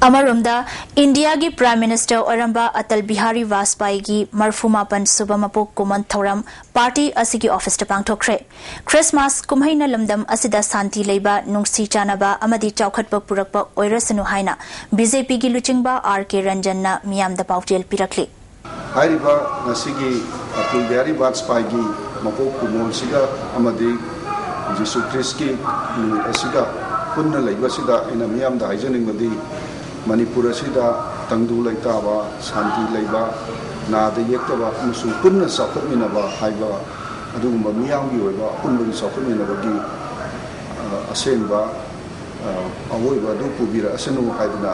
ꯑꯃꯔꯣꯝꯗ ꯏꯟꯗꯤꯌꯥꯒꯤ ꯄ꯭ꯔꯥꯏꯝ ꯃꯤꯅꯤꯁꯇꯔ ꯑꯣꯏꯔꯝꯕ ꯑꯇꯜ ꯕꯤꯍꯥꯔꯤ ꯋꯥꯖꯄꯥꯏꯒꯤ ꯃꯔꯐꯨ ꯃꯥꯄꯟ ꯁꯨꯕ ꯃꯄꯣꯛ ꯀꯨꯝꯑꯣꯟ ꯊꯧꯔꯝ ꯄꯥꯔꯇꯤ ꯑꯁꯤꯒꯤ ꯑꯣꯐꯤꯁꯇ ꯄꯥꯡꯊꯣꯛꯈ꯭ꯔꯦ ꯈ꯭ꯔꯤꯁꯃꯥꯁ ꯀꯨꯝꯍꯩꯅ ꯂꯝꯗꯝ ꯑꯁꯤꯗ ꯁꯥꯟꯇꯤ ꯂꯩꯕ ꯅꯨꯡꯁꯤ ꯆꯥꯟꯅꯕ ꯑꯃꯗꯤ ꯆꯥꯎꯈꯠꯄ ꯄꯨꯔꯛꯄ ꯑꯣꯏꯔꯁꯅꯨ ꯍꯥꯏꯅ ꯕꯤꯖꯦꯄꯤꯒꯤ ꯂꯨꯆꯤꯡꯕ ꯑꯥꯔ ꯀꯦ ꯔꯟꯖꯟꯅ ꯃꯤꯌꯥꯝꯗ ꯄꯥꯎꯖꯦꯜ ꯄꯤꯔꯛꯂꯤ ꯍꯥꯏꯔꯤꯕ ꯉꯁꯤꯒꯤ ꯑꯇꯜ ꯕꯤꯍꯥꯔꯤ ꯋꯥꯖꯄꯥꯏꯒꯤ ꯃꯄꯣꯛ ꯀꯨꯝꯑꯣꯟꯁꯤꯒ ꯑꯃꯗꯤ ꯖꯤꯁꯨ ꯈ꯭ꯔꯤꯁꯀꯤ ꯅꯨꯃꯤꯠ ꯑꯁꯤꯒ ꯄꯨꯟꯅ ꯂꯩꯕꯁꯤꯗ ꯑꯩꯅ ꯃꯤꯌꯥꯝꯗ ꯍꯥꯏꯖꯅꯤꯡꯕꯗꯤ ꯃꯅꯤꯄꯨꯔ ꯑꯁꯤꯗ ꯇꯪꯗꯨ ꯂꯩꯇꯥꯕ ꯁꯥꯟꯇꯤ ꯂꯩꯕ ꯅꯥꯗ ꯌꯦꯛꯇꯕ ꯑꯃꯁꯨꯡ ꯄꯨꯟꯅ ꯆꯥꯎꯈꯠꯃꯤꯟꯅꯕ ꯍꯥꯏꯕ ꯑꯗꯨꯒꯨꯝꯕ ꯃꯤꯌꯥꯝꯒꯤ ꯑꯣꯏꯕ ꯑꯄꯨꯟꯕꯒꯤ ꯆꯥꯎꯈꯠꯃꯤꯟꯅꯕꯒꯤ ꯑꯁꯦꯡꯕ ꯑꯋꯣꯏꯕ ꯑꯗꯨ ꯄꯨꯕꯤꯔꯛꯑꯁꯅꯨ ꯍꯥꯏꯗꯨꯅ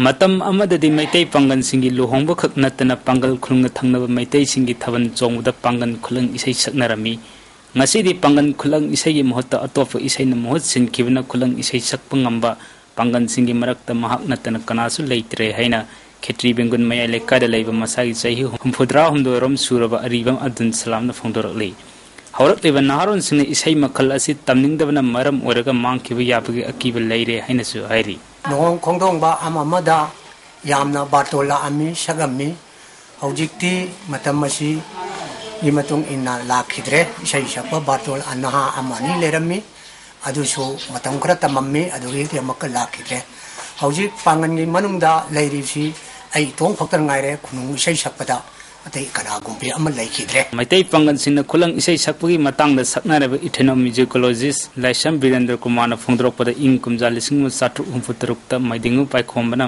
ꯃꯇꯝ ꯑꯃꯗꯗꯤ ꯃꯩꯇꯩ ꯄꯥꯡꯒꯜꯁꯤꯡꯒꯤ ꯂꯨꯍꯣꯡꯕ ꯈꯛ ꯅꯠꯇꯅ ꯄꯥꯡꯒꯜ ꯈꯨꯂꯪꯅ ꯊꯪꯅꯕ ꯃꯩꯇꯩꯁꯤꯡꯒꯤ ꯊꯥꯕꯜ ꯆꯣꯡꯕꯗ ꯄꯥꯡꯒꯜ ꯈꯨꯂꯪ ꯏꯁꯩ ꯁꯛꯅꯔꯝꯃꯤ ꯉꯁꯤꯗꯤ ꯄꯥꯡꯒꯜ ꯈꯨꯂꯪ ꯏꯁꯩꯒꯤ ꯃꯍꯨꯠꯇ ꯑꯇꯣꯞꯄ ꯏꯁꯩꯅ ꯃꯍꯨꯠ ꯁꯤꯟꯈꯤꯕꯅ ꯈꯨꯂꯪ ꯏꯁꯩ ꯁꯛꯄ ꯉꯝꯕ ꯄꯥꯡꯒꯜꯁꯤꯡꯒꯤ ꯃꯔꯛꯇ ꯃꯍꯥꯛ ꯅꯠꯇꯅ ꯀꯅꯥꯁꯨ ꯂꯩꯇ꯭ꯔꯦ ꯍꯥꯏꯅ ꯈꯦꯇ꯭ꯔꯤ ꯕꯦꯡꯒꯨꯟ ꯃꯌꯥꯏ ꯂꯩꯀꯥꯏꯗ ꯂꯩꯕ ꯃꯁꯥꯒꯤ ꯆꯍꯤ ꯍꯨꯝꯐꯨꯇꯔꯥ ꯍꯨꯝꯗꯣꯏꯔꯣꯝ ꯁꯨꯔꯕ ꯑꯔꯤꯕꯝ ꯑꯕꯗꯨꯜ ꯁꯂꯥꯝꯅ ꯐꯣꯡꯗꯣꯔꯛꯂꯤ ꯍꯧꯔꯛꯂꯤꯕ ꯅꯍꯥꯔꯣꯟꯁꯤꯡꯅ ꯏꯁꯩ ꯃꯈꯜ ꯑꯁꯤ ꯇꯝꯅꯤꯡꯗꯕꯅ ꯃꯔꯝ ꯑꯣꯏꯔꯒ ꯃꯥꯡꯈꯤꯕ ꯌꯥꯕꯒꯤ ꯑꯀꯤꯕ ꯂꯩꯔꯦ ꯍꯥꯏꯅꯁꯨ ꯍꯥꯏꯔꯤ ꯂꯨꯍꯣꯡ ꯈꯣꯡꯗꯣꯡꯕ ꯑꯃ ꯑꯃꯗ ꯌꯥꯝꯅ ꯕꯥꯔꯇꯣꯟ ꯂꯥꯛꯑꯝꯃꯤ ꯁꯛꯑꯝꯃꯤ ꯍꯧꯖꯤꯛꯇꯤ ꯃꯇꯝ ꯑꯁꯤꯒꯤ ꯃꯇꯨꯡ ꯏꯟꯅ ꯂꯥꯛꯈꯤꯗ꯭ꯔꯦ ꯏꯁꯩ ꯁꯛꯄ ꯕꯥꯔꯇꯣꯟ ꯅꯍꯥ ꯑꯃ ꯑꯅꯤ ꯂꯩꯔꯝꯃꯤ ꯑꯗꯨꯁꯨ ꯃꯇꯝ ꯈꯔ ꯇꯝꯃꯝꯃꯤ ꯑꯗꯨꯒꯤꯗꯤ ꯑꯃꯨꯛꯀ ꯂꯥꯛꯈꯤꯗ꯭ꯔꯦ ꯍꯧꯖꯤꯛ ꯄꯥꯡꯒꯟꯒꯤ ꯃꯅꯨꯡꯗ ꯂꯩꯔꯤꯕꯁꯤ ꯑꯩ ꯏꯇꯣꯡ ꯈꯛꯇ ꯉꯥꯏꯔꯦ ꯈꯨꯅꯨꯡ ꯏꯁꯩ ꯁꯛꯄꯗ अतै कनागुम्बी अम लैखिद्रे मैतै पंगन सिंह खुलंग इसै सकपगी मतंग द सकनारेब इथेनोम्यूजिकोलॉजिस्ट लाइशम वीरेंद्र कुमार न फोंद्रोकपद इं कुमजा लिसिंग साटु उम्फुतरुक त मैदिंगु पाइखोमबना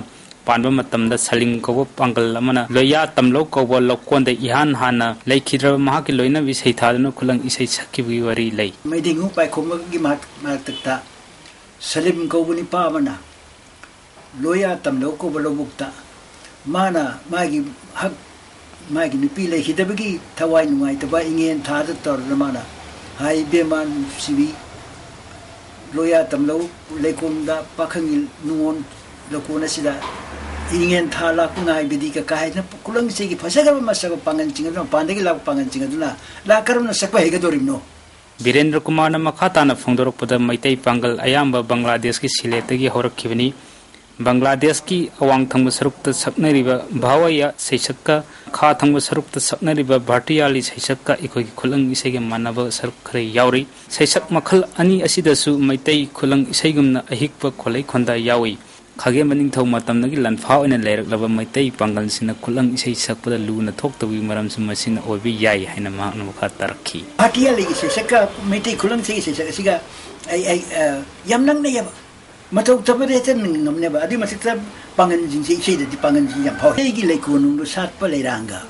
पंगल लोया तमलो कबो लकोन द इहान हाना लैखिद्र महाकि लोइना खुलंग इसै सलिम लोया तमलो माना मागी हक ꯃꯥꯒꯤ ꯅꯨꯄꯤ ꯂꯩꯈꯤꯗꯕꯒꯤ ꯊꯋꯥꯏ ꯅꯨꯡꯉꯥꯏꯇꯕ ꯏꯉꯦꯟ ꯊꯥꯗ ꯇꯧꯔꯒ ꯃꯥꯅ ꯍꯥꯏ ꯏꯕꯦꯝꯃ ꯅꯨꯡꯁꯤꯕꯤ ꯂꯣꯌꯥ ꯇꯝꯂꯧ ꯂꯩꯀꯣꯜꯗ ꯄꯥꯈꯪꯒꯤ ꯅꯨꯡꯉꯣꯟ ꯂꯧꯀꯣꯟ ꯑꯁꯤꯗ ꯏꯉꯦꯟ ꯊꯥ ꯂꯥꯛꯄ ꯉꯥꯏꯕꯗꯤ ꯀꯀꯥ ꯍꯥꯏꯗꯅ ꯈꯨꯂꯪꯁꯤꯒꯤ ꯐꯖꯈ꯭ꯔꯕ ꯃꯁꯛ ꯄꯥꯡꯒꯟꯁꯤꯡ ꯑꯗꯨꯅ ꯃꯄꯥꯟꯗꯒꯤ ꯂꯥꯛꯄ ꯄꯥꯡꯒꯟꯁꯤꯡ ꯑꯗꯨꯅ ꯂꯥꯛ ꯀꯔꯝꯅ ꯁꯛꯄ ꯍꯩꯒꯗꯧꯔꯤꯕꯅꯣ ꯕꯤꯔꯦꯟꯗ꯭ꯔ ꯀꯨꯃꯥꯔꯅ ꯃꯈꯥ ꯇꯥꯅ ꯐꯣꯡꯗꯣꯔꯛꯄꯗ ꯃꯩꯇꯩ ꯄꯥꯡꯒꯜ ꯑꯌꯥꯝꯕ ꯕꯪꯒ꯭ꯂꯥꯗꯦꯁꯀꯤ ꯁꯤꯂꯦꯠꯇꯒꯤ ꯍꯧꯔꯛꯈꯤꯕꯅꯤ बांग्लादेश की अवांग थंग सरुक्त सकनरी भावया सैसक का खा थंग सरुक्त सकनरी भारतीयाली सैसक का इखोई खुलंग इसे के मानव सरुक खरे यावरी। सैसक मखल अनि असिदसु मैतै खुलंग इसेगुमना अहिकप खोलै खोंदा यावई खागे मनिंग थौ मतम नगी लनफा ओने लैरकलब मैतै पांगल सिना खुलंग इसे सकपद लुना थोक्तबी मरम सु मसिन ओबी याई हैन मा अनुखा तरखी। भारतीयाली सैसक मैतै खुलंग सैसक सिगा ai ai yam nang na Matau tapu re ten ning nom neba adi matik tab pangan jing si isi dati pangan jing yang pau. Egi lai kono no sat pa lai ranga.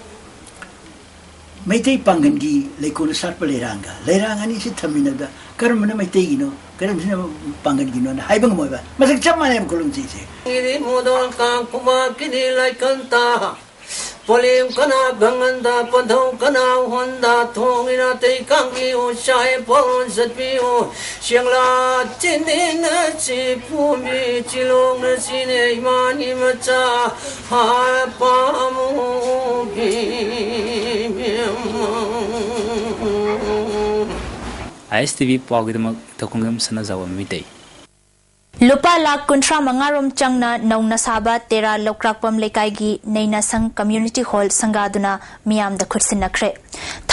Mai tei pangan gi lai kono sat pa lai ranga. Lai ranga ni si tamina da karam mana mai tei gino karam sina pangan gino na hai bang mo ba. Matik tab mana yang kolong si isi. Iri modal kang kuma kini lai kanta. polem kana ganganda padhau kana honda thongina te kangi o shae polon zatpi o shengla chinde na chi pumi chilong na sine imani macha ha pamu A este vi pogdama takungam sana zawa mitei. लुप लाख कुंथ्रा मंगारोम चंग नौ नाब तेरा लौक्रापम लेकाई नई नसंग hall संगा मियाद खुर्सनख्रे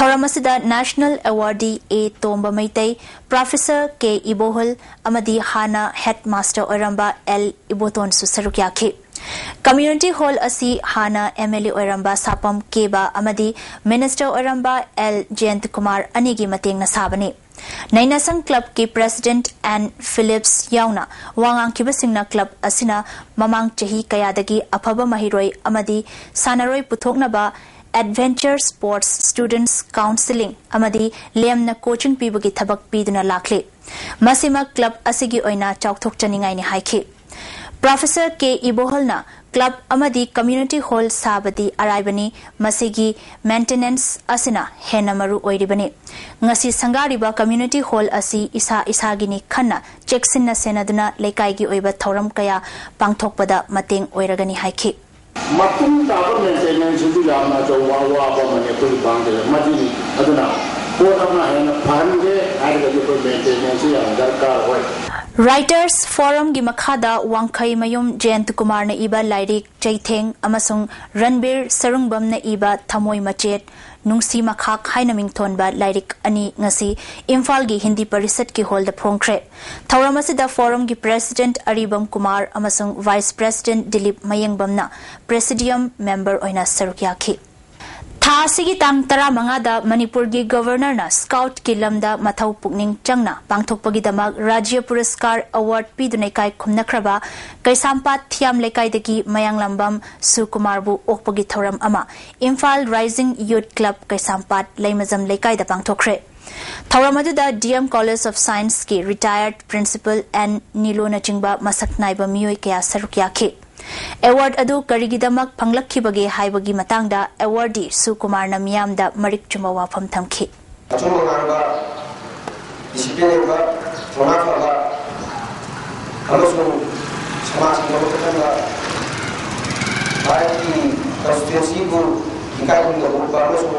थौरम national awardee ए तोब मईत प्फेसर K Ibohal हाँ हेड मास्टर ओरम एल इबोटोन सरुक याखि कम्युनिटी हॉल असि हाँ एम एल एरम सापम केब मिनिस्टर ओरम एल जयंत कुमार अने मतें साबनी नाइनासंग क्लब की प्रेसिडेंट एन फिलिप्स याउना वांगांखिबसिंगना क्लब असिना ममांग चही कयादगी अफब महिरोय अमदी सानरोय पुथोकनबा एडवेंचर स्पोर्ट्स स्टूडेंट्स काउंसलिंग अमदी लेमना कोचिंग पीबगी थबक पीदना लाखले मसिमा क्लब असिगी ओइना चौथोक चनिंगाइने हाइखी प्रोफेसर के इबोहलना ꯀ꯭ꯂꯕ ꯑꯃꯗꯤ ꯀꯝꯃ꯭ꯌꯨꯅꯤꯇꯤ ꯍꯣꯜ ꯁꯥꯕꯗꯤ ꯑꯔꯥꯏꯕꯅꯤ ꯃꯁꯤꯒꯤ ꯃꯦꯟꯇꯦꯅꯦꯟꯁ ꯑꯁꯤꯅ ꯍꯦꯟꯅ ꯃꯔꯨ ꯑꯣꯏꯔꯤꯕꯅꯤ ꯉꯁꯤ ꯁꯪꯒꯥꯔꯤꯕ ꯀꯝꯃ꯭ꯌꯨꯅꯤꯇꯤ ꯍꯣꯜ ꯑꯁꯤ ꯏꯁꯥ ꯏꯁꯥꯒꯤꯅꯤ ꯈꯟꯅ ꯆꯦꯛꯁꯤꯟꯅ ꯁꯦꯟꯅꯗꯨꯅ ꯂꯩꯀꯥꯏꯒꯤ ꯑꯣꯏꯕ ꯊꯧꯔꯝ ꯀꯌꯥ ꯄꯥꯡꯊꯣꯛꯄꯗ ꯃꯇꯦꯡ ꯑꯣꯏꯔꯒꯅꯤ ꯍꯥꯏꯈꯤ ꯃꯇꯨꯡ ꯇꯥꯕ ꯃꯦꯟꯇꯦꯅꯦꯟꯁꯁꯤꯁꯨ ꯌꯥꯝꯅ ꯑꯆꯧꯕ ꯑꯋꯥꯕ ꯑꯃꯅꯤ ꯑꯩꯈꯣꯏꯒꯤ ꯄꯥꯡꯖꯩ ꯃꯗꯨꯅꯤ ꯑꯗꯨꯅ ꯄꯣꯠ ꯑꯃ ꯍꯦꯟꯅ ꯐꯍꯟꯒꯦ ꯍꯥꯏꯔꯒꯗꯤ ꯑꯩꯈꯣꯏ ꯃꯦꯟꯇꯦꯅꯦꯟꯁꯁꯤ ꯌꯥꯝ ꯗꯔꯀꯥꯔ ꯑꯣꯏ Writers Forum gi makhada Wangkhai Mayum Jayant Kumar na iba lairik Chaitheng amasung Ranbir Sarungbam na iba Thamoi Machet nungsi makhak haina mingthon ba lairik ani ngasi Imphal gi Hindi Parisat ki hol da phongkhre Thauram asida forum gi President Aribam Kumar amasung Vice President Dilip Mayengbam na Presidium member oina sarukya khi था असिगी तांग तरा मंगादा मणिपुर की governor ना scout की lambda मथौ पुकनिंग चंगना पांगथोकपगी दमक राज्य पुरस्कार award पीदुने काय खुमनख्रबा कैसामपात थियाम लेकाइदगी मयांग लंबम सुकुमार अमा Imphal rising youth club Kaisampat लेमजम थौरम अदुदा डीएम कॉलेज ऑफ़ साइंस की रिटायर्ड प्रिंसिपल एन ꯑꯦꯋꯥꯔꯗ ꯑꯗꯨ ꯀꯔꯤꯒꯤꯗꯃꯛ ꯐꯪꯂꯛꯈꯤꯕꯒꯦ ꯍꯥꯏꯕꯒꯤ ꯃꯇꯥꯡꯗ ꯑꯦꯋꯥꯔꯗꯤ ꯁꯨꯀꯨꯃꯥꯔꯅ ꯃꯤꯌꯥꯝꯗ ꯃꯔꯤꯛ ꯆꯨꯝꯕ ꯋꯥꯐꯝ ꯊꯝꯈꯤ ꯑꯆꯨꯝꯕ ꯉꯥꯡꯕ ꯗꯤꯁꯤꯄ꯭ꯂꯤꯟ ꯂꯩꯕ ꯊꯧꯅꯥ ꯐꯕ ꯑꯃꯁꯨꯡ ꯁꯃꯥꯖꯀꯤꯗꯃꯛꯇ ꯀꯟꯕ ꯚꯥꯔꯠꯀꯤ ꯀꯟꯁꯇꯤꯇ꯭ꯌꯨꯟꯁꯤꯕꯨ ꯏꯀꯥꯏ ꯈꯨꯝꯅꯕ ꯎꯠꯄ ꯑꯃꯁꯨꯡ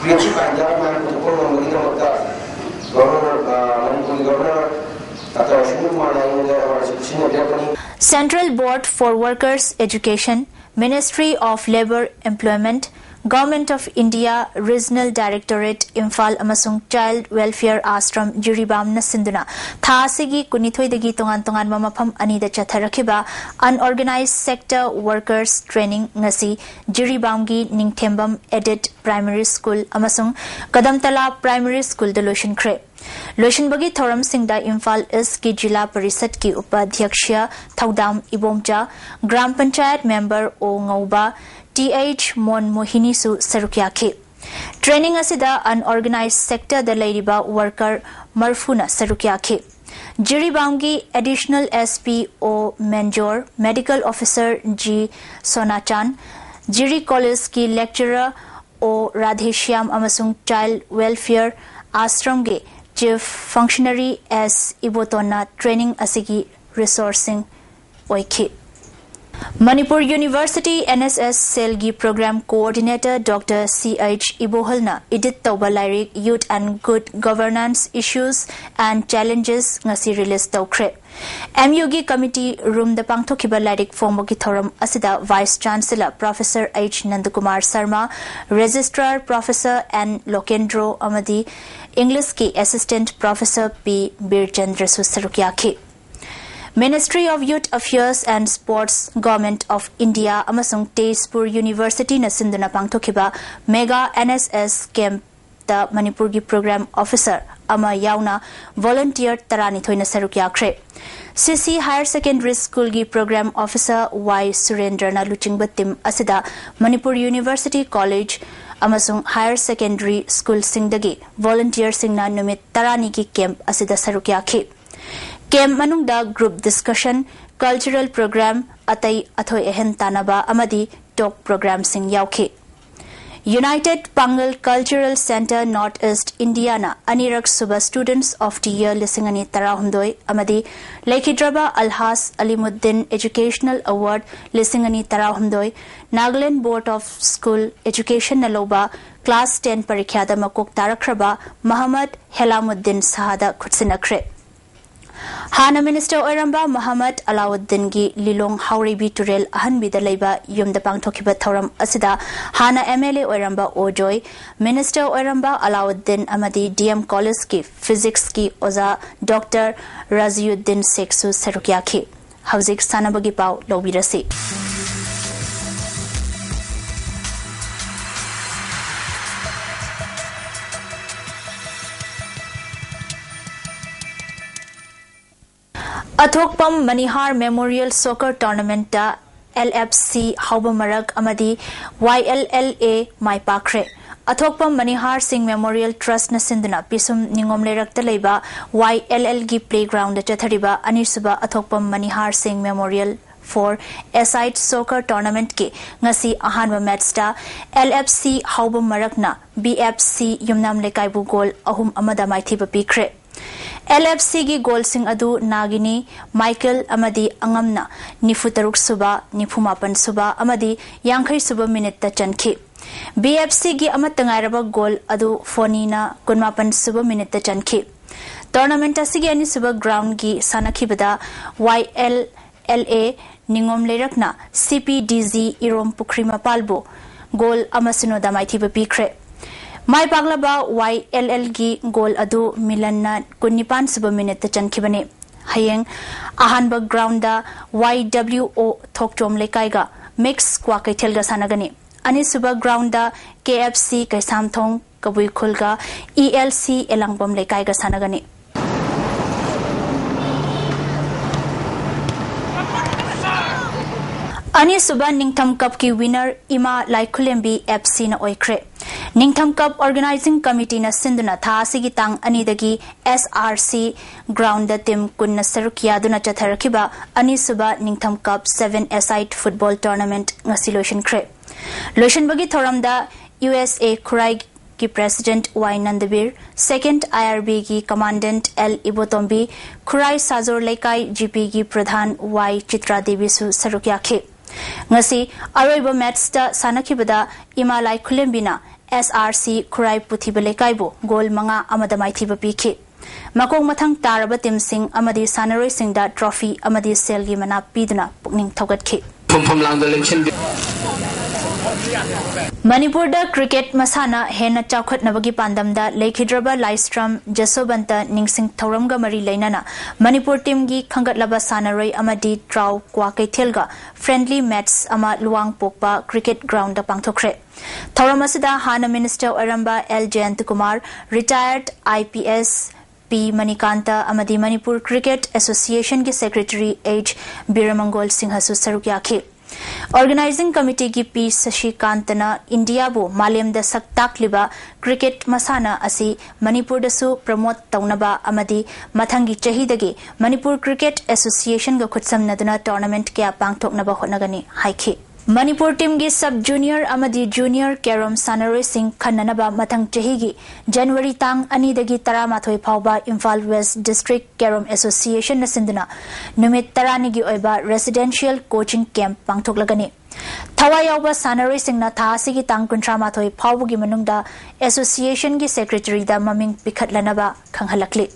ꯀ꯭ꯔꯤꯌꯦꯇꯤꯞ ꯑꯥꯏꯗꯤꯌꯥ ꯃꯌꯥꯝ ꯄꯨꯊꯣꯛꯄ ꯉꯝꯕꯒꯤꯗꯃꯛꯇ ꯒꯚꯔꯅꯔ ꯃꯅꯤꯄꯨꯔꯒꯤ governor Central Board for Workers' Education, Ministry of Labour Employment, Government of India, Regional Directorate, Imphal Amasung Child Welfare Ashram, Juribamna Sinduna, Thasigi Kunithoidagi Tongan Tongan Mamapam Anida Chatharakiba, Unorganized Sector Workers Training Ngasi, Juribamgi Ningthembam Edit Primary School Amasung, Kadamtala Primary School Delusion Crepe. Kre लोशनबगी थौरम Singh Imphal east की जिला परिषद की उपाध्यक्ष Thoudam Ibomcha Gram Panchayat member ओ ngौबा T Monmohini सरुक याखे training unorganised sector worker मरफुना सरुक याखे जिरीबांगी एडिशनल एसपी ओ Menjor medical officer G Sonachan Jiri college की लेक्चरर ओ राधेश्याम चाइल्ड वेलफेयर आश्रम के chief functionary as ibotona training asigi resourcing oikhi Manipur University NSS Selgi Program Coordinator Dr. C.H. Ibohalna edit lyric Youth and Good Governance Issues and Challenges ngasi release. MUG Committee Room the Pangthokiba lyric formogi thoram asida Vice Chancellor Professor H. Nandakumar Sarma, Registrar Professor N. Lokendro Amadi, English की assistant professor P Birchandra सुसरुकियाखी Ministry of Youth Affairs and Sports Government of India amasung Tezpur University na sinduna pangthokiba Mega NSS Camp Manipur gi Program Officer ama yauna volunteer tarani thoina saruk yakre CC Higher Secondary School gi Program Officer Y Surendra na luchingba tim asida Manipur University College amasung higher secondary school singdagi volunteer singna numit tarani ki camp asida saruk yakhe camp manungda group discussion cultural program atai United Pangal Cultural Center Northeast Indiana Anirak Suba Students of the Year Lisingani Tarahundoi Amadi Lekidraba Alhas Alimuddin Educational Award Lisingani Tarahundoi Nagaland Board of School Education Naloba Class 10 Parikyada Makok Tarakraba Muhammad Helamuddin Sahada Kutsinakre ꯍꯥꯟꯅ minister ꯑꯣꯏꯔꯝꯕ ꯃꯣꯍꯃꯗ ꯑꯂꯥꯎꯗꯤꯟꯒꯤ ꯂꯤꯂꯣꯡ ꯍꯥꯎꯔꯩꯕꯤ ꯇꯨꯔꯦꯜ ꯑꯍꯟꯕꯤꯗ ꯂꯩꯕ ꯌꯨꯝꯗ ꯄꯥꯡꯊꯣꯛꯈꯤꯕ ꯊꯧꯔꯝ ꯑꯁꯤꯗ ꯍꯥꯟꯅ M L A ꯑꯣꯏꯔꯝꯕ ꯑꯣꯖꯣꯏ ꯃꯤꯅꯤꯁꯇꯔ ꯑꯣꯏꯔꯝꯕ ꯑꯂꯥꯎꯗꯤꯟ ꯑꯃꯗꯤ ꯗꯤ ꯑꯦꯝ ꯀꯣꯂꯦꯖꯀꯤ ꯐꯤꯖꯤꯛꯁꯀꯤ ꯑꯣꯖꯥ ꯗꯣꯛꯇꯔ ꯔꯥꯖꯤꯎꯗꯤꯟ ꯁꯦꯛꯁꯨ ꯁꯔꯨꯛ ꯌꯥꯈꯤ ꯍꯧꯖꯤꯛ ꯁꯥꯟꯅꯕꯒꯤ ꯄꯥꯎ ꯂꯧꯕꯤꯔꯁꯤ Athokpam Manihar memorial soccer tournament LFC हौब मरक अमदी YLLA माई पाखरे अथोकपम मनिहार सिंह मेमोरियल ट्रस्ट सिंधना पिसुम निंगोम लेरक्त लेबा YLL गी प्लेग्राउंड चथरिबा अनिसुबा Athokpam Manihar Singh memorial for a side soccer tournament के ngasi ahanba matchta LFC hauba marakna BFC yumnam lekaibu goal ahum amada maithiba pikre LFC gi goal sing adu nagini Michael amadi angamna nifu taruk suba nifu mapan suba amadi yankhai suba minute ta chankhi BFC gi amat tangairaba goal adu fonina kunmapan suba minute ta chankhi tournament असिगी अनिसुब ground की सानखिबदा YLLA निंगोम लेरकना CPDZ इरोम पुखरी मपालबो goal अमसुनो माइथिब पीख्रे माई एल एल की गोल अदु मिलन कुन्निपान सुब मिनट चनखिबने हयेंग अहानब ग्राउंड YWO थोकचोम लेकाइगा मिक्स क्वा कैथेलगा सानगनी अनिसुब ग्राउंड KFC कैसामथोंग कबुई खुलगा सी एलांगबम लेकाइगा सानगनी अनिसुब निंगथम कप की विनर इमा लाइखुलेंबी एफसी न ओइख्रे निंगथम कप ऑर्गेनाइजिंग कमिटी न सिंधुना था सिगी तांग अनिदगी एसआरसी ग्राउंड टीम कुन्न सरुक यादुना चथरखिबा cup 7 a side football tournament ngasi lotion khre lotion bagi thoramda usa Khurai की president Y Nandabir second IRB की commandant L Ibotombi Khurai Sajor Leikai GP की प्रधान वाई चित्रा देवी सरुक याखे ngasi arable matsta sanakibada imalai khulembina SRC khurai puthi bele kaibo gol manga amadamai thiba pikhi makong mathang taraba tim sing amadi sanaroi sing da trophy amadi selgi mana piduna pukning thogat khi phom phom lang da lemchen Manipur cricket मसाना हेन चौखटनबगी पांदमदा लेखिद्रब लाइस्ट्रम जसोबंत निंगसिंग मरी लेनना Manipur team की खंगटलब सानरोई अमदी ट्राउ क्वा कैथेलगा friendly match Luwang Pokpa cricket ground पांगथोखरे थौरम हाना minister L Jayant Kumar retired IPS P Manikant अमदी Manipur cricket association की secretary H Birmangol Singh सरुक याखे ऑर्गेनाइजिंग कमिटी की पी शशिकांतना इंडियाबु मालेमदा सक्ताक्लिबा क्रिकेट मसाना असि मणिपुरदसु प्रमोट तौनबा अमदी मथंगी चहीदगी मणिपुर क्रिकेट एसोसिएशन ग खुत्समनदुना टूर्नामेंट क्या पांगथोकनबा होनगनी हाइखी मणिपुर टीम की सब जूनियर अमदी जूनियर कैरम सानरोइसिंग खन्ननबा मथंग चहीगी जनवरी तांग अनिदगी तरामाथोय फावबा Imphal west district carrom association न सिंदुना नुमित तरानिगी ओइबा रेसिडेंशियल कोचिंग कैंप पांगथोकलगनी थवा यावबा सानरोइसिंगना था सिगी तांग कुंथ्रामाथोय एसोसिएशन की सेक्रेटरी दा ममिंग पिखटलनबा खंगहलकली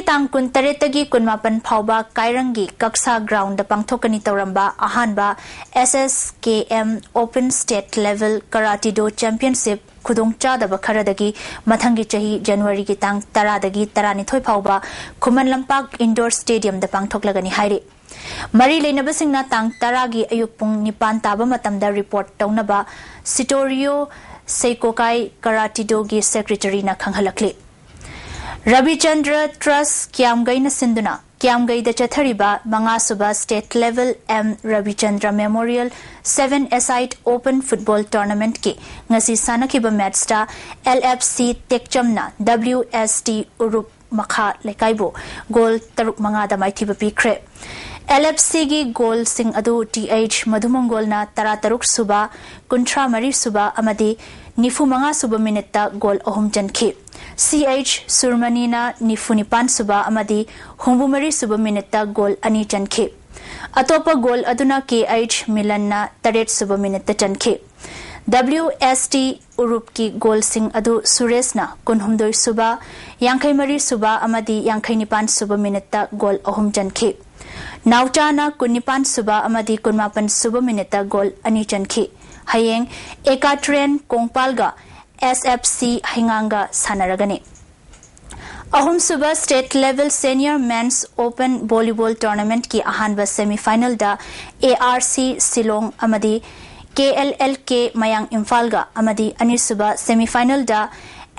तांग कुन तरेतगी कुनमापन फाउबा कायरंगी कक्सा ग्राउंड पांगथोकनी तौरंबा अहानबा SSKM open state level karatedo championship खरदगी मथंगी चही जनवरी की तांग तरानिथोय फाउबा खुमन लंपाक इंडोर स्टेडियम हाइरे मरी लेनबसिंगना तांग तरागी अयुक पुंग निपान ताबा मतमदा रिपोर्ट तौनबा सिटोरियो सेकोकाई कराटीडो की सेक्रेटरी न खंगहलकले रविचंद्र ट्रस्ट क्यामगई सिंधुना क्यामगई चथरीब मंगासुब state level M Ravichandra memorial seven a side open football tournament के सनखीब मैच एल एफ़ सी तेक्चमना डब्ल्यू एस टी उरुप मखा लेकू गोल तरुक मंगाद माइथिब पीख्रे L F C goal Singh अदु टी एच मधुमंगोल तरातरुक सुबा कुंथ्रा मरी सूब अमदी निफुमा सुब मिनट गोल अहम चन सी एच सुरमनी निफुनीपान सुब हूंबूमरी सुब मिनट गोल अनी चनखि अटोप गोल अदुना के एच मिलन तरट सुब मिनट चनखि डब्ल्यू एस टी उरूप की गोल सिंह अदु सुरेश कुनहुमद सुब यांखमरी सुब यांखनीपान सुब मिनट गोल अहम चन नौचा कुनीपान सुब कुमापन सुब मिनट गोल अनी चनखि हयेंग एका कोंपाल एस एफ़ सी हिंगा सानरगनी अहम सुब state level senior men's open volleyball tournament की अहम semifinal A R C Shillong K L L K Mayang Imphal अनीसुब semifinal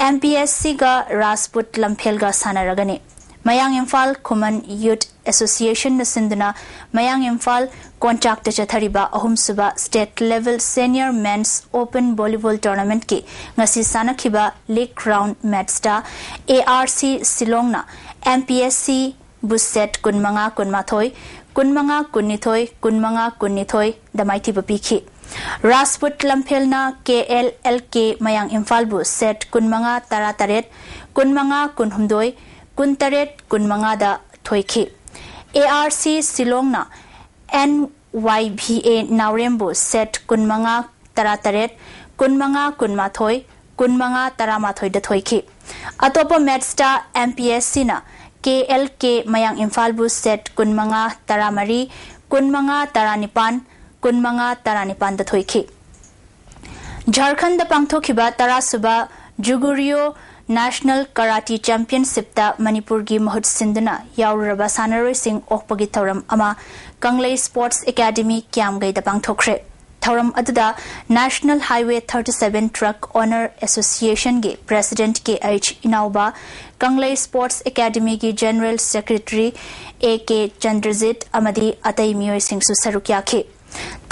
M P S C Rajput Lamphel सानरगनी Mayang Imphal Khuman youth association सिंधुना मयांग इम्फाल कोंचाक्त चथरीबा अहम सुबा state level senior men's open volleyball tournament के गसी सानखिबा लीग राउंड मैचटा एआरसी सिलोंगना एमपीएससी बुसेट कुनमंगा कुनमाथोय कुनमंगा कुननिथोय कुनमंगा कुननिथोय दमाइथिब पिखि Rajput लम्फेलना K L L K Mayang Imphal set set कुनमंगा तारा तारेट कुनमंगा कुनहुमदोय कुनतारेट कुनमंगा द थोयखि ए आर सी सिलोंगना एनवाईभीए नावरेम्बो सेट कुनमंगा तरातरेट कुनमंगा कुनमाथोय kunmanga taramathoi da thoiki atopa matchta MPSC na KLK mayang Imphal bu set kunmanga taramari kunmanga taranipan kunmanga taranipan da thoiki Jharkhand पांथोखिबा तरासुबा जुगुरियो नेशनल कराटी चैंपियनशिप मणिपुर की महुत सिंधुना याउरबा सानरोइसिंग ओकपगी थौरम अमा कंगले स्पोर्ट्स एकेडमी क्यामगैदा पांथोखरे थौरम अदुदा national highway 37 truck owner association के president K H Inaoba Kanglei sports academy की general secretary A K Chandrajit अमदी अतई मियोइसिंग सरुक याखे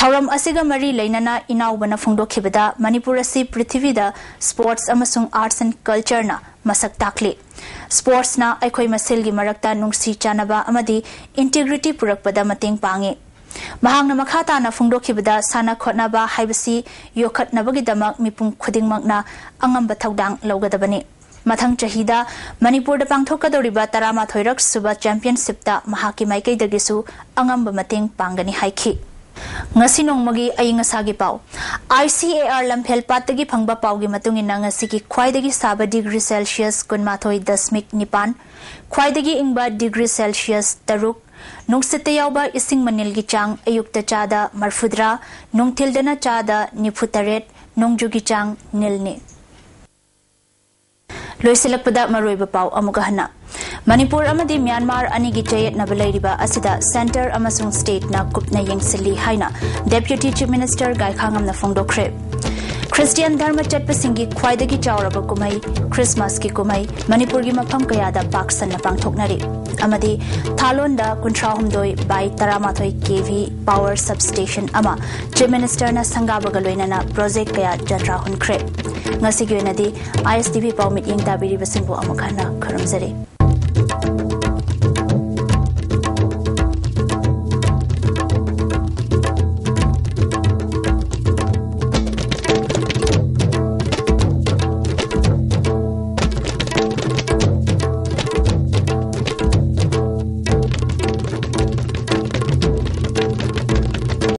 ꯊꯧꯔꯝ ꯑꯁꯤꯒ ꯃꯔꯤ ꯂꯩꯅꯅ ꯏꯅꯥꯎꯕꯅ ꯐꯣꯡꯗꯣꯛꯈꯤꯕꯗ ꯃꯅꯤꯄꯨꯔ ꯑꯁꯤ ꯄ꯭ꯔꯤꯊꯤꯕꯤꯗ ꯁ꯭ꯄꯣꯔꯠꯁ ꯑꯃꯁꯨꯡ ꯑꯥꯔꯠꯁ ꯑꯦꯟ ꯀꯜꯆꯔꯅ ꯃꯁꯛ ꯇꯥꯛꯂꯤ ꯁ꯭ꯄꯣꯔꯠꯁꯅ ꯑꯩꯈꯣꯏ ꯃꯁꯦꯜꯒꯤ ꯃꯔꯛꯇ ꯅꯨꯡꯁꯤ ꯆꯥꯟꯅꯕ ꯑꯃꯗꯤ ꯏꯟꯇꯤꯒ꯭ꯔꯤꯇꯤ ꯄꯨꯔꯛꯄꯗ ꯃꯇꯦꯡ ꯄꯥꯡꯏ ꯃꯍꯥꯛꯅ ꯃꯈꯥ ꯇꯥꯅ ꯐꯣꯡꯗꯣꯛꯈꯤꯕꯗ ꯁꯥꯟꯅ ꯈꯣꯠꯅꯕ ꯍꯥꯏꯕꯁꯤ ꯌꯣꯛꯈꯠꯅꯕꯒꯤꯗꯃꯛ ꯃꯤꯄꯨꯝ ꯈꯨꯗꯤꯡꯃꯛꯅ ꯑꯉꯝꯕ ꯊꯧꯗꯥꯡ ꯂꯧꯒꯗꯕꯅꯤ ꯃꯊꯪ ꯆꯍꯤꯗ ꯃꯅꯤꯄꯨꯔꯗ ꯄꯥꯡꯊꯣꯛꯀꯗꯧꯔꯤꯕ ꯇꯔꯥꯃꯥꯊꯣꯏꯔꯛ ꯁꯨꯕ ꯆꯦꯝꯄꯤꯌꯟꯁꯤꯞꯇ ꯃꯍꯥꯛꯀꯤ ꯃꯥꯏꯀꯩꯗꯒꯤꯁꯨ ꯑꯉꯝꯕ ꯃꯇꯦꯡ ꯄꯥꯡꯒꯅꯤ ꯍꯥꯏꯈꯤ ngasi nongmagi aying asagi pau ICAR lamphel patagi phangba paugi matungi na ngasi ki khwaidagi saba degree celsius kunmathoi dasmik nipan khwaidagi ingba degree celsius taruk नुंगसित यावबा इसिंग मनिलगी चांग अयुक्त चादा मरफुद्रा नुंगथिलदना चादा निफुतरेट नुंगजुगी चांग निलने लोइसिलकपदा मरोइबा पाउ अमुगा हना मणिपुर अमदी म्यांमार अनिगी असिदा सेंटर अमसुंग स्टेट ना कुपना यंगसिली डेप्यूटी चीफ मिनिस्टर गायखांगमना फोंगदोखरे क्रिस्टियन धर्म चटपसिंगी ख्वाइदगी चावरब कुमई क्रिसमस की कुमई मणिपुर की मफम कयादा पाकसन पांगथोकनरी अमदी थालोंदा कुंथ्राहुमदोय बाय तरामाथोय केवी पावर सबस्टेशन अमा चीफ मिनिस्टर ना संगाबग लोइनना प्रोजेक्ट कया जत्रा हुनख्रे ngasi gi oinadi ISTV paw mit yeng tabiri basimbo amukana kharamjare